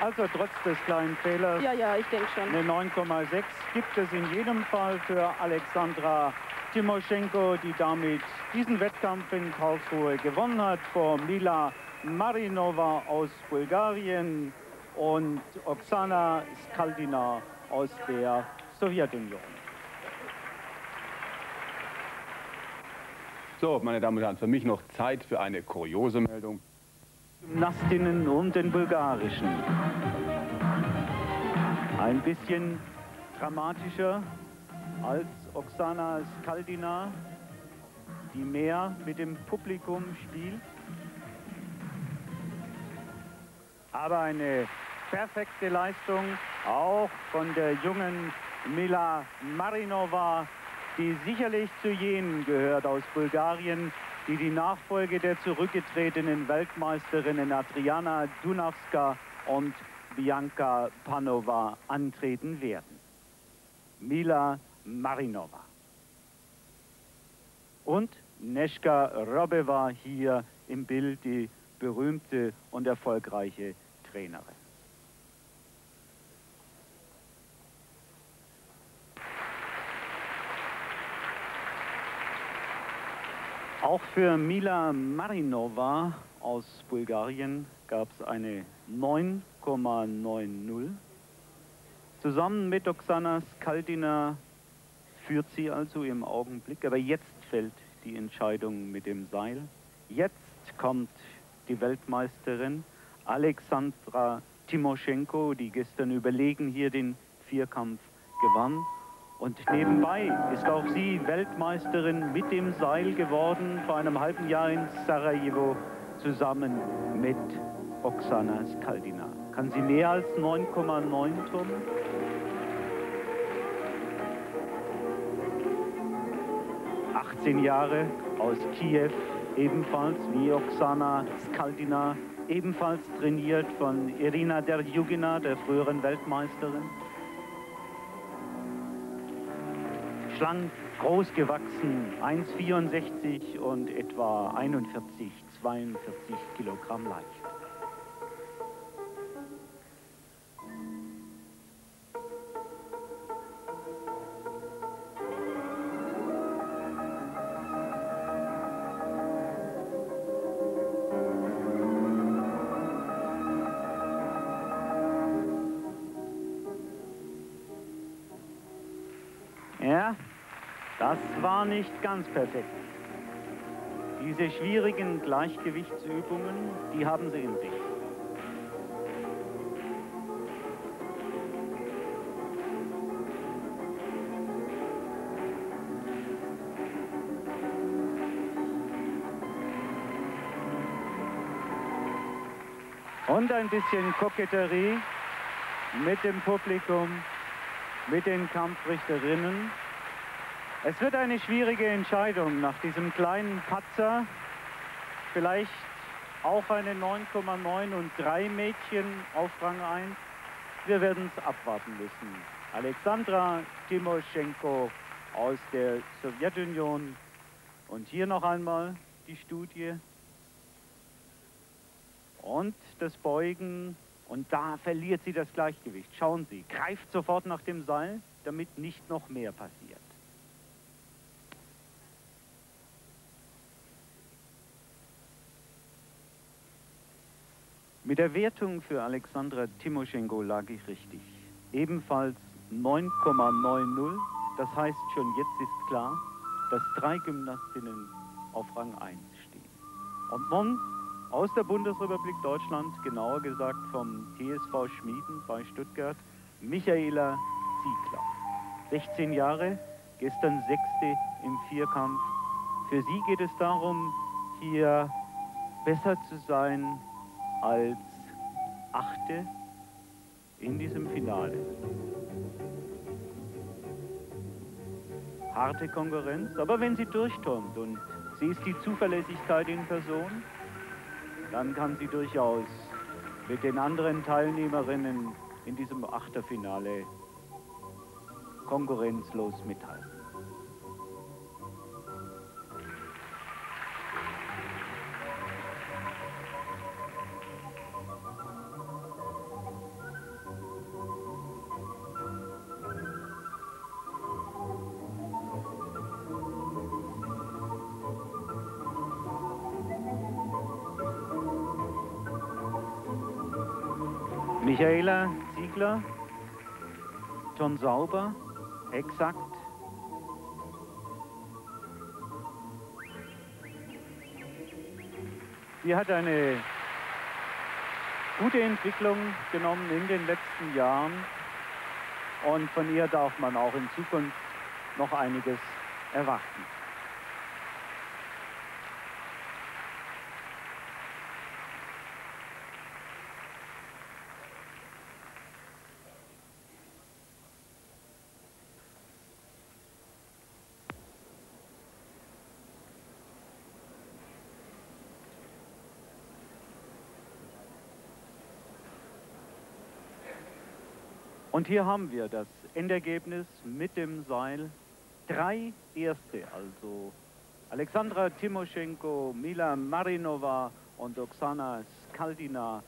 Also trotz des kleinen Fehlers Ja, ja, ich denke schon. eine 9,6 gibt es in jedem Fall für Alexandra Timoschenko, die damit diesen Wettkampf in Karlsruhe gewonnen hat vor Mila Marinova aus Bulgarien und Oksana Skaldina aus der Sowjetunion. So, meine Damen und Herren, für mich noch Zeit für eine kuriose Meldung. Gymnastinnen und den bulgarischen. Ein bisschen dramatischer als Oksana Skaldina, die mehr mit dem Publikum spielt. Aber eine perfekte Leistung auch von der jungen Mila Marinova, die sicherlich zu jenen gehört aus Bulgarien, die die Nachfolge der zurückgetretenen Weltmeisterinnen Adriana Dunavska und Bianca Panova antreten werden. Mila Marinova. Und Neschka Robeva hier im Bild, die berühmte und erfolgreiche Trainerin. Auch für Mila Marinova aus Bulgarien gab es eine 9,90. Zusammen mit Oksana Skaldina führt sie also im Augenblick, aber jetzt fällt die Entscheidung mit dem Seil. Jetzt kommt die Weltmeisterin Alexandra Timoschenko, die gestern überlegen hier den Vierkampf gewann. Und nebenbei ist auch sie Weltmeisterin mit dem Seil geworden vor einem halben Jahr in Sarajevo zusammen mit Oksana Skaldina. Kann sie mehr als 9,9 Tonnen? Achtzehn Jahre aus Kiew, ebenfalls wie Oksana Skaldina, ebenfalls trainiert von Irina Derjugina, der früheren Weltmeisterin. Schlank, groß gewachsen, 1,64 und etwa 41, 42 Kilogramm leicht. War nicht ganz perfekt. Diese schwierigen Gleichgewichtsübungen, die haben sie in sich. Und ein bisschen Koketterie mit dem Publikum mit den Kampfrichterinnen. Es wird eine schwierige Entscheidung nach diesem kleinen Patzer. Vielleicht auch eine 9,9 und 3 Mädchen auf Rang 1. Wir werden es abwarten müssen. Alexandra Timoschenko aus der Sowjetunion. Und hier noch einmal die Studie. Und das Beugen und da verliert sie das Gleichgewicht. Schauen Sie, greift sofort nach dem Seil, damit nicht noch mehr passiert. Mit der Wertung für Alexandra Timoschenko lag ich richtig. Ebenfalls 9,90. Das heißt, schon jetzt ist klar, dass drei Gymnastinnen auf Rang 1 stehen. Und nun aus der Bundesrepublik Deutschland, genauer gesagt vom TSV Schmieden bei Stuttgart, Michaela Ziegler. 16 Jahre, gestern Sechste im Vierkampf. Für sie geht es darum, hier besser zu sein als Achte in diesem Finale. Harte Konkurrenz, aber wenn sie durchturnt und sie ist die Zuverlässigkeit in Person, dann kann sie durchaus mit den anderen Teilnehmerinnen in diesem Achterfinale konkurrenzlos mithalten. Michaela Ziegler, Ton sauber, exakt. Sie hat eine gute Entwicklung genommen in den letzten Jahren und von ihr darf man auch in Zukunft noch einiges erwarten. Und hier haben wir das Endergebnis mit dem Seil. Drei Erste, also Alexandra Timoschenko, Mila Marinova und Oksana Skaldina.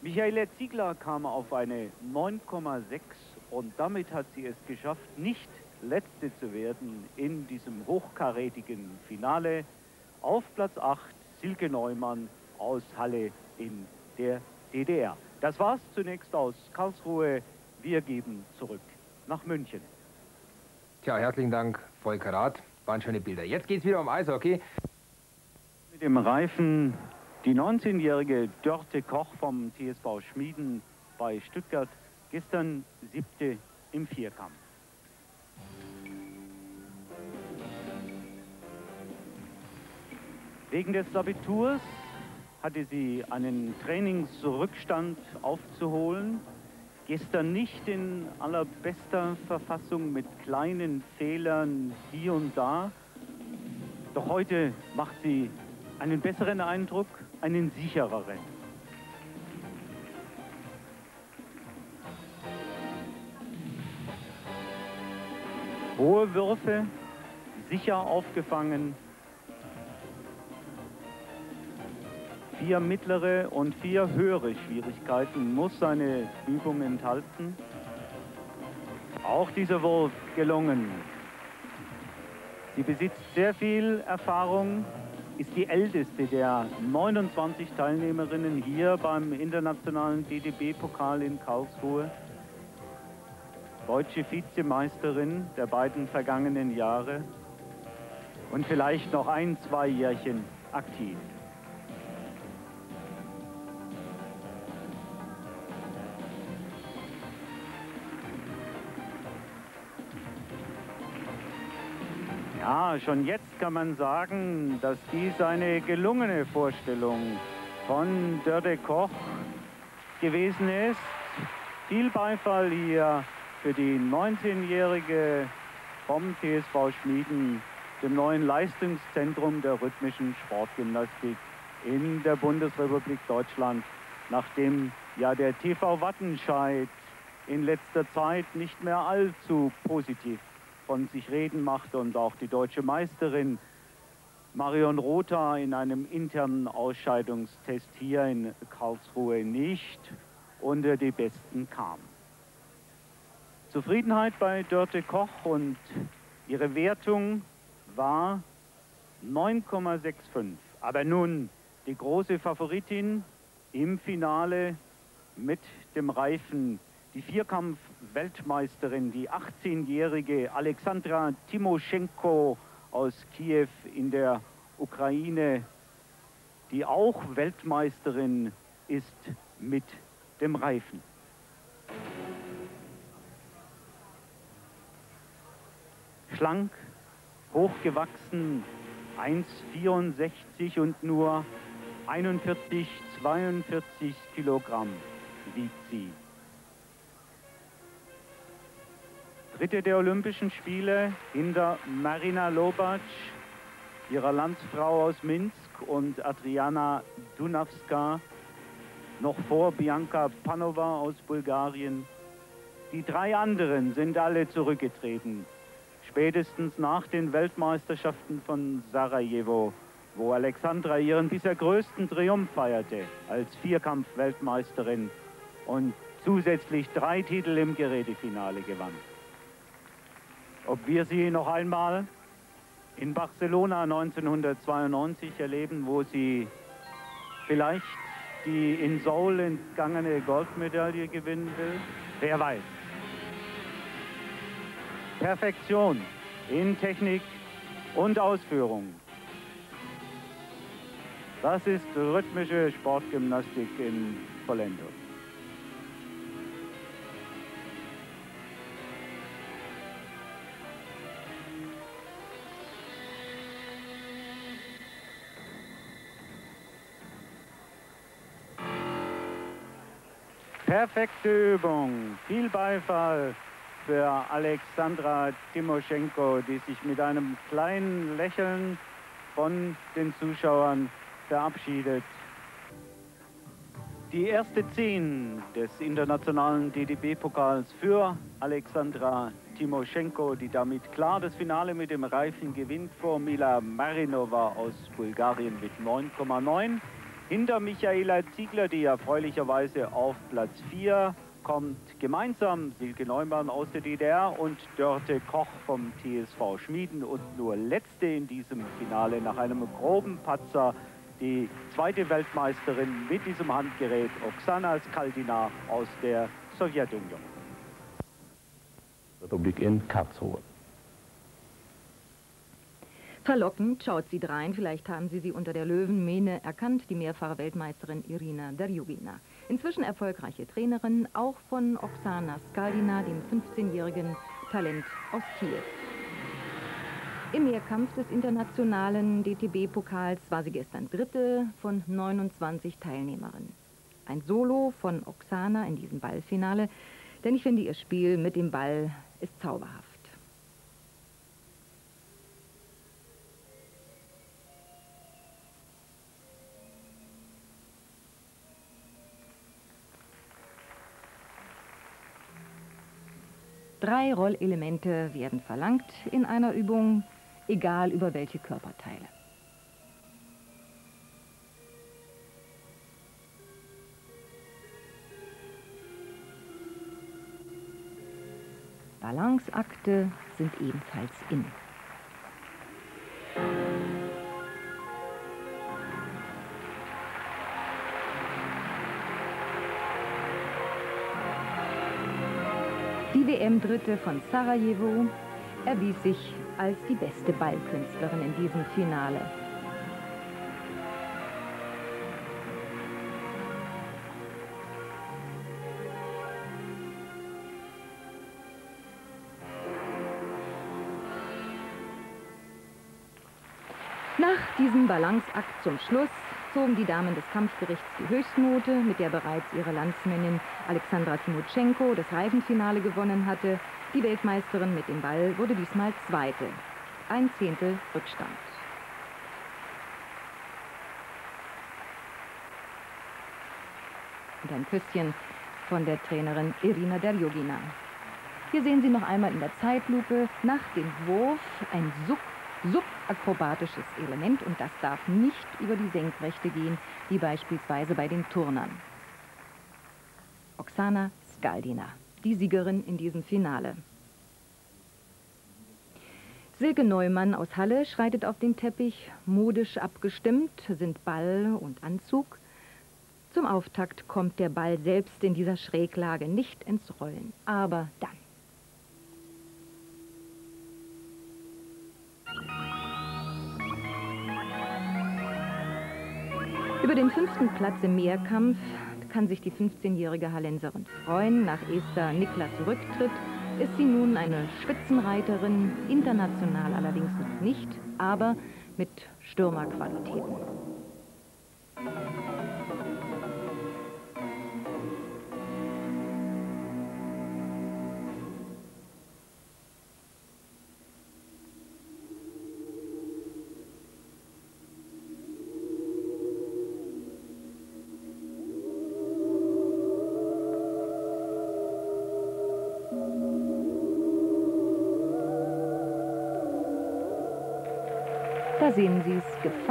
Michaela Ziegler kam auf eine 9,6 und damit hat sie es geschafft, nicht Letzte zu werden in diesem hochkarätigen Finale. Auf Platz 8 Silke Neumann aus Halle in der DDR. Das war's zunächst aus Karlsruhe. Wir geben zurück nach München. Tja, herzlichen Dank, Volker Rath. Waren schöne Bilder. Jetzt geht es wieder um Eishockey. Mit dem Reifen die 19-jährige Dörte Koch vom TSV Schmieden bei Stuttgart. Gestern siebte im Vierkampf. Wegen des Abiturs hatte sie einen Trainingsrückstand aufzuholen. Gestern nicht in allerbester Verfassung mit kleinen Fehlern hier und da. Doch heute macht sie einen besseren Eindruck, einen sichereren. Hohe Würfe, sicher aufgefangen, vier mittlere und vier höhere Schwierigkeiten muss seine Übung enthalten. Auch dieser Wurf gelungen. Sie besitzt sehr viel Erfahrung, ist die älteste der 29 Teilnehmerinnen hier beim internationalen DDB-Pokal in Karlsruhe. Deutsche Vizemeisterin der beiden vergangenen Jahre und vielleicht noch ein, zwei Jährchen aktiv. Ja, schon jetzt kann man sagen, dass dies eine gelungene Vorstellung von Dörde Koch gewesen ist. Viel Beifall hier für die 19-jährige vom TSV Schmieden, dem neuen Leistungszentrum der rhythmischen Sportgymnastik in der Bundesrepublik Deutschland, nachdem ja der TV Wattenscheid in letzter Zeit nicht mehr allzu positiv von sich reden machte und auch die deutsche Meisterin Marion Rotha in einem internen Ausscheidungstest hier in Karlsruhe nicht unter die Besten kam. Zufriedenheit bei Dörte Koch und ihre Wertung war 9,65. Aber nun die große Favoritin im Finale mit dem Reifen die Vierkampf-Weltmeisterin, die 18-jährige Alexandra Timoschenko aus Kiew in der Ukraine, die auch Weltmeisterin ist mit dem Reifen. Schlank, hochgewachsen, 1,64 und nur 41, 42 Kilogramm wiegt sie. Dritte der Olympischen Spiele hinter Marina Lobac, ihrer Landsfrau aus Minsk und Adriana Dunavska, noch vor Bianca Panova aus Bulgarien. Die drei anderen sind alle zurückgetreten, spätestens nach den Weltmeisterschaften von Sarajevo, wo Alexandra ihren bisher größten Triumph feierte als Vierkampf-Weltmeisterin und zusätzlich drei Titel im Gerätefinale gewann ob wir sie noch einmal in Barcelona 1992 erleben, wo sie vielleicht die in Seoul entgangene Goldmedaille gewinnen will. Wer weiß. Perfektion in Technik und Ausführung. Das ist rhythmische Sportgymnastik in Vollendung. Perfekte Übung. Viel Beifall für Alexandra Timoschenko, die sich mit einem kleinen Lächeln von den Zuschauern verabschiedet. Die erste Zehn des internationalen DDB-Pokals für Alexandra Timoschenko, die damit klar das Finale mit dem Reifen gewinnt vor Mila Marinova aus Bulgarien mit 9,9. Hinter Michaela Ziegler, die erfreulicherweise auf Platz 4 kommt, gemeinsam Silke Neumann aus der DDR und Dörte Koch vom TSV Schmieden und nur letzte in diesem Finale nach einem groben Patzer die zweite Weltmeisterin mit diesem Handgerät, Oksana Skaldina aus der Sowjetunion. Republik in Karlsruhe. Verlockend schaut sie drein, vielleicht haben Sie sie unter der Löwenmähne erkannt, die mehrfache Weltmeisterin Irina Derjugina. Inzwischen erfolgreiche Trainerin, auch von Oksana Skaldina, dem 15-jährigen Talent aus Kiew. Im Mehrkampf des internationalen DTB-Pokals war sie gestern Dritte von 29 Teilnehmerinnen. Ein Solo von Oksana in diesem Ballfinale, denn ich finde, ihr Spiel mit dem Ball ist zauberhaft. Drei Rollelemente werden verlangt in einer Übung, egal über welche Körperteile. Balanceakte sind ebenfalls in. Die WM-Dritte von Sarajevo erwies sich als die beste Ballkünstlerin in diesem Finale. Nach diesem Balanceakt zum Schluss zogen die Damen des Kampfgerichts die Höchstnote, mit der bereits ihre Landsmännin Alexandra Timotschenko das Reifenfinale gewonnen hatte. Die Weltmeisterin mit dem Ball wurde diesmal Zweite. Ein Zehntel Rückstand. Und ein Küsschen von der Trainerin Irina Derjogina. Hier sehen Sie noch einmal in der Zeitlupe nach dem Wurf ein Sub subakrobatisches Element und das darf nicht über die Senkrechte gehen, wie beispielsweise bei den Turnern. Oksana Skaldina, die Siegerin in diesem Finale. Silke Neumann aus Halle schreitet auf den Teppich, modisch abgestimmt sind Ball und Anzug. Zum Auftakt kommt der Ball selbst in dieser Schräglage nicht ins Rollen, aber dann. Über den fünften Platz im Mehrkampf kann sich die 15-jährige Hallenserin freuen. Nach Esther Niklas Rücktritt ist sie nun eine Spitzenreiterin, international allerdings noch nicht, aber mit Stürmerqualitäten. '"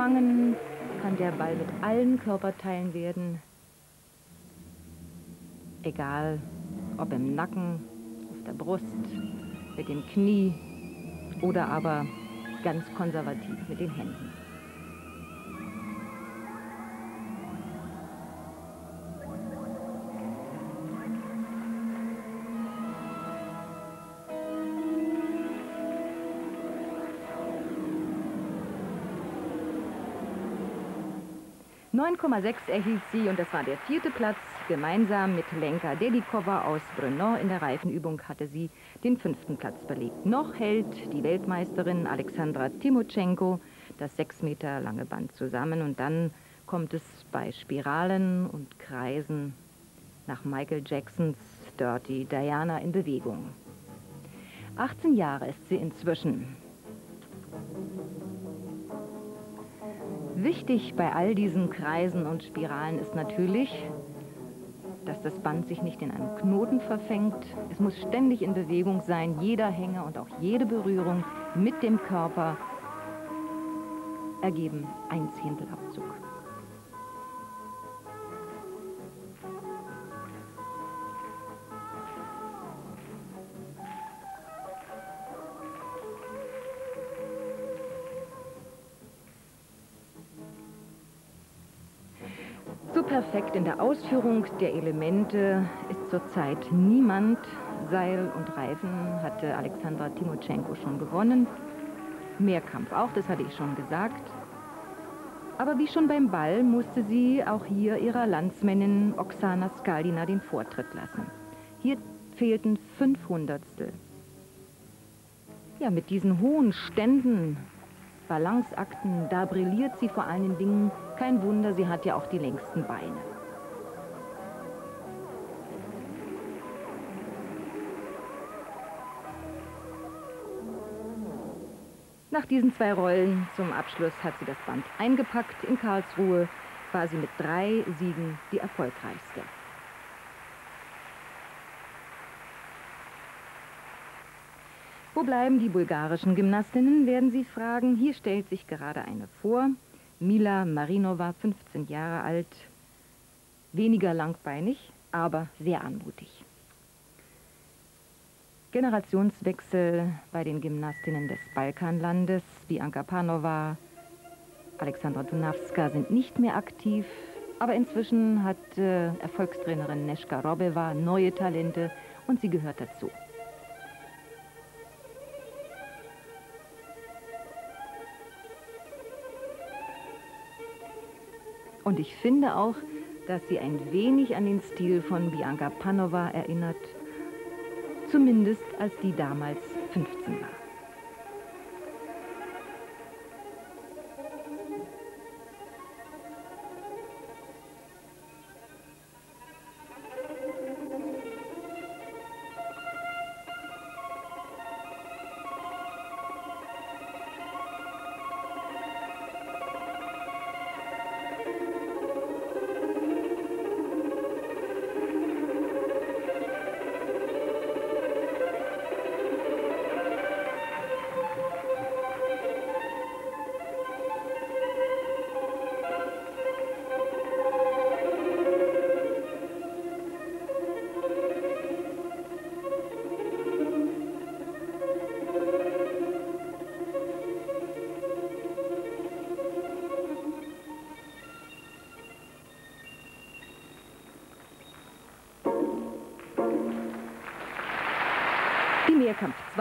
gefangen kann der Ball mit allen Körperteilen werden. Egal, ob im Nacken, auf der Brust, mit dem Knie oder aber ganz konservativ mit den Händen. ...9,6 erhielt sie und das war der vierte Platz. Gemeinsam mit Lenka Delikova aus Brno in der Reifenübung hatte sie den fünften Platz belegt. Noch hält die Weltmeisterin Alexandra Timotschenko das sechs Meter lange Band zusammen und dann kommt es bei Spiralen und Kreisen nach Michael Jacksons Dirty Diana in Bewegung. 18 Jahre ist sie inzwischen. Wichtig bei all diesen Kreisen und Spiralen ist natürlich, dass das Band sich nicht in einem Knoten verfängt. Es muss ständig in Bewegung sein, jeder Hänger und auch jede Berührung mit dem Körper ergeben ein Zehntelabzug. Perfekt in der Ausführung der Elemente ist zurzeit niemand. Seil und Reifen hatte Alexandra Timotschenko schon gewonnen. Mehrkampf auch, das hatte ich schon gesagt. Aber wie schon beim Ball musste sie auch hier ihrer Landsmännin Oksana Skaldina den Vortritt lassen. Hier fehlten fünf Hundertstel. Ja, mit diesen hohen Ständen, Balanceakten, da brilliert sie vor allen Dingen. Kein Wunder, sie hat ja auch die längsten Beine. Nach diesen zwei Rollen zum Abschluss hat sie das Band eingepackt. In Karlsruhe war sie mit drei Siegen die erfolgreichste. Wo bleiben die bulgarischen Gymnastinnen, werden Sie fragen. Hier stellt sich gerade eine vor. Mila Marinova, 15 Jahre alt, weniger langbeinig, aber sehr anmutig. Generationswechsel bei den Gymnastinnen des Balkanlandes. Bianca Panova, Alexandra Dunavska sind nicht mehr aktiv. Aber inzwischen hat äh, Erfolgstrainerin Neschka Robeva neue Talente und sie gehört dazu. Und ich finde auch, dass sie ein wenig an den Stil von Bianca Panova erinnert zumindest als die damals 15 war.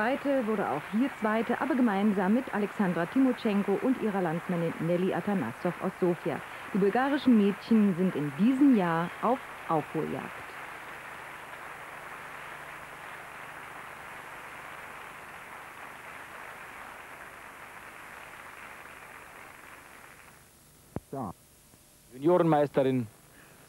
Zweite, wurde auch hier Zweite, aber gemeinsam mit Alexandra Timotschenko und ihrer Landsmännin Nelly Atanasov aus Sofia. Die bulgarischen Mädchen sind in diesem Jahr auf Aufholjagd. Juniorenmeisterin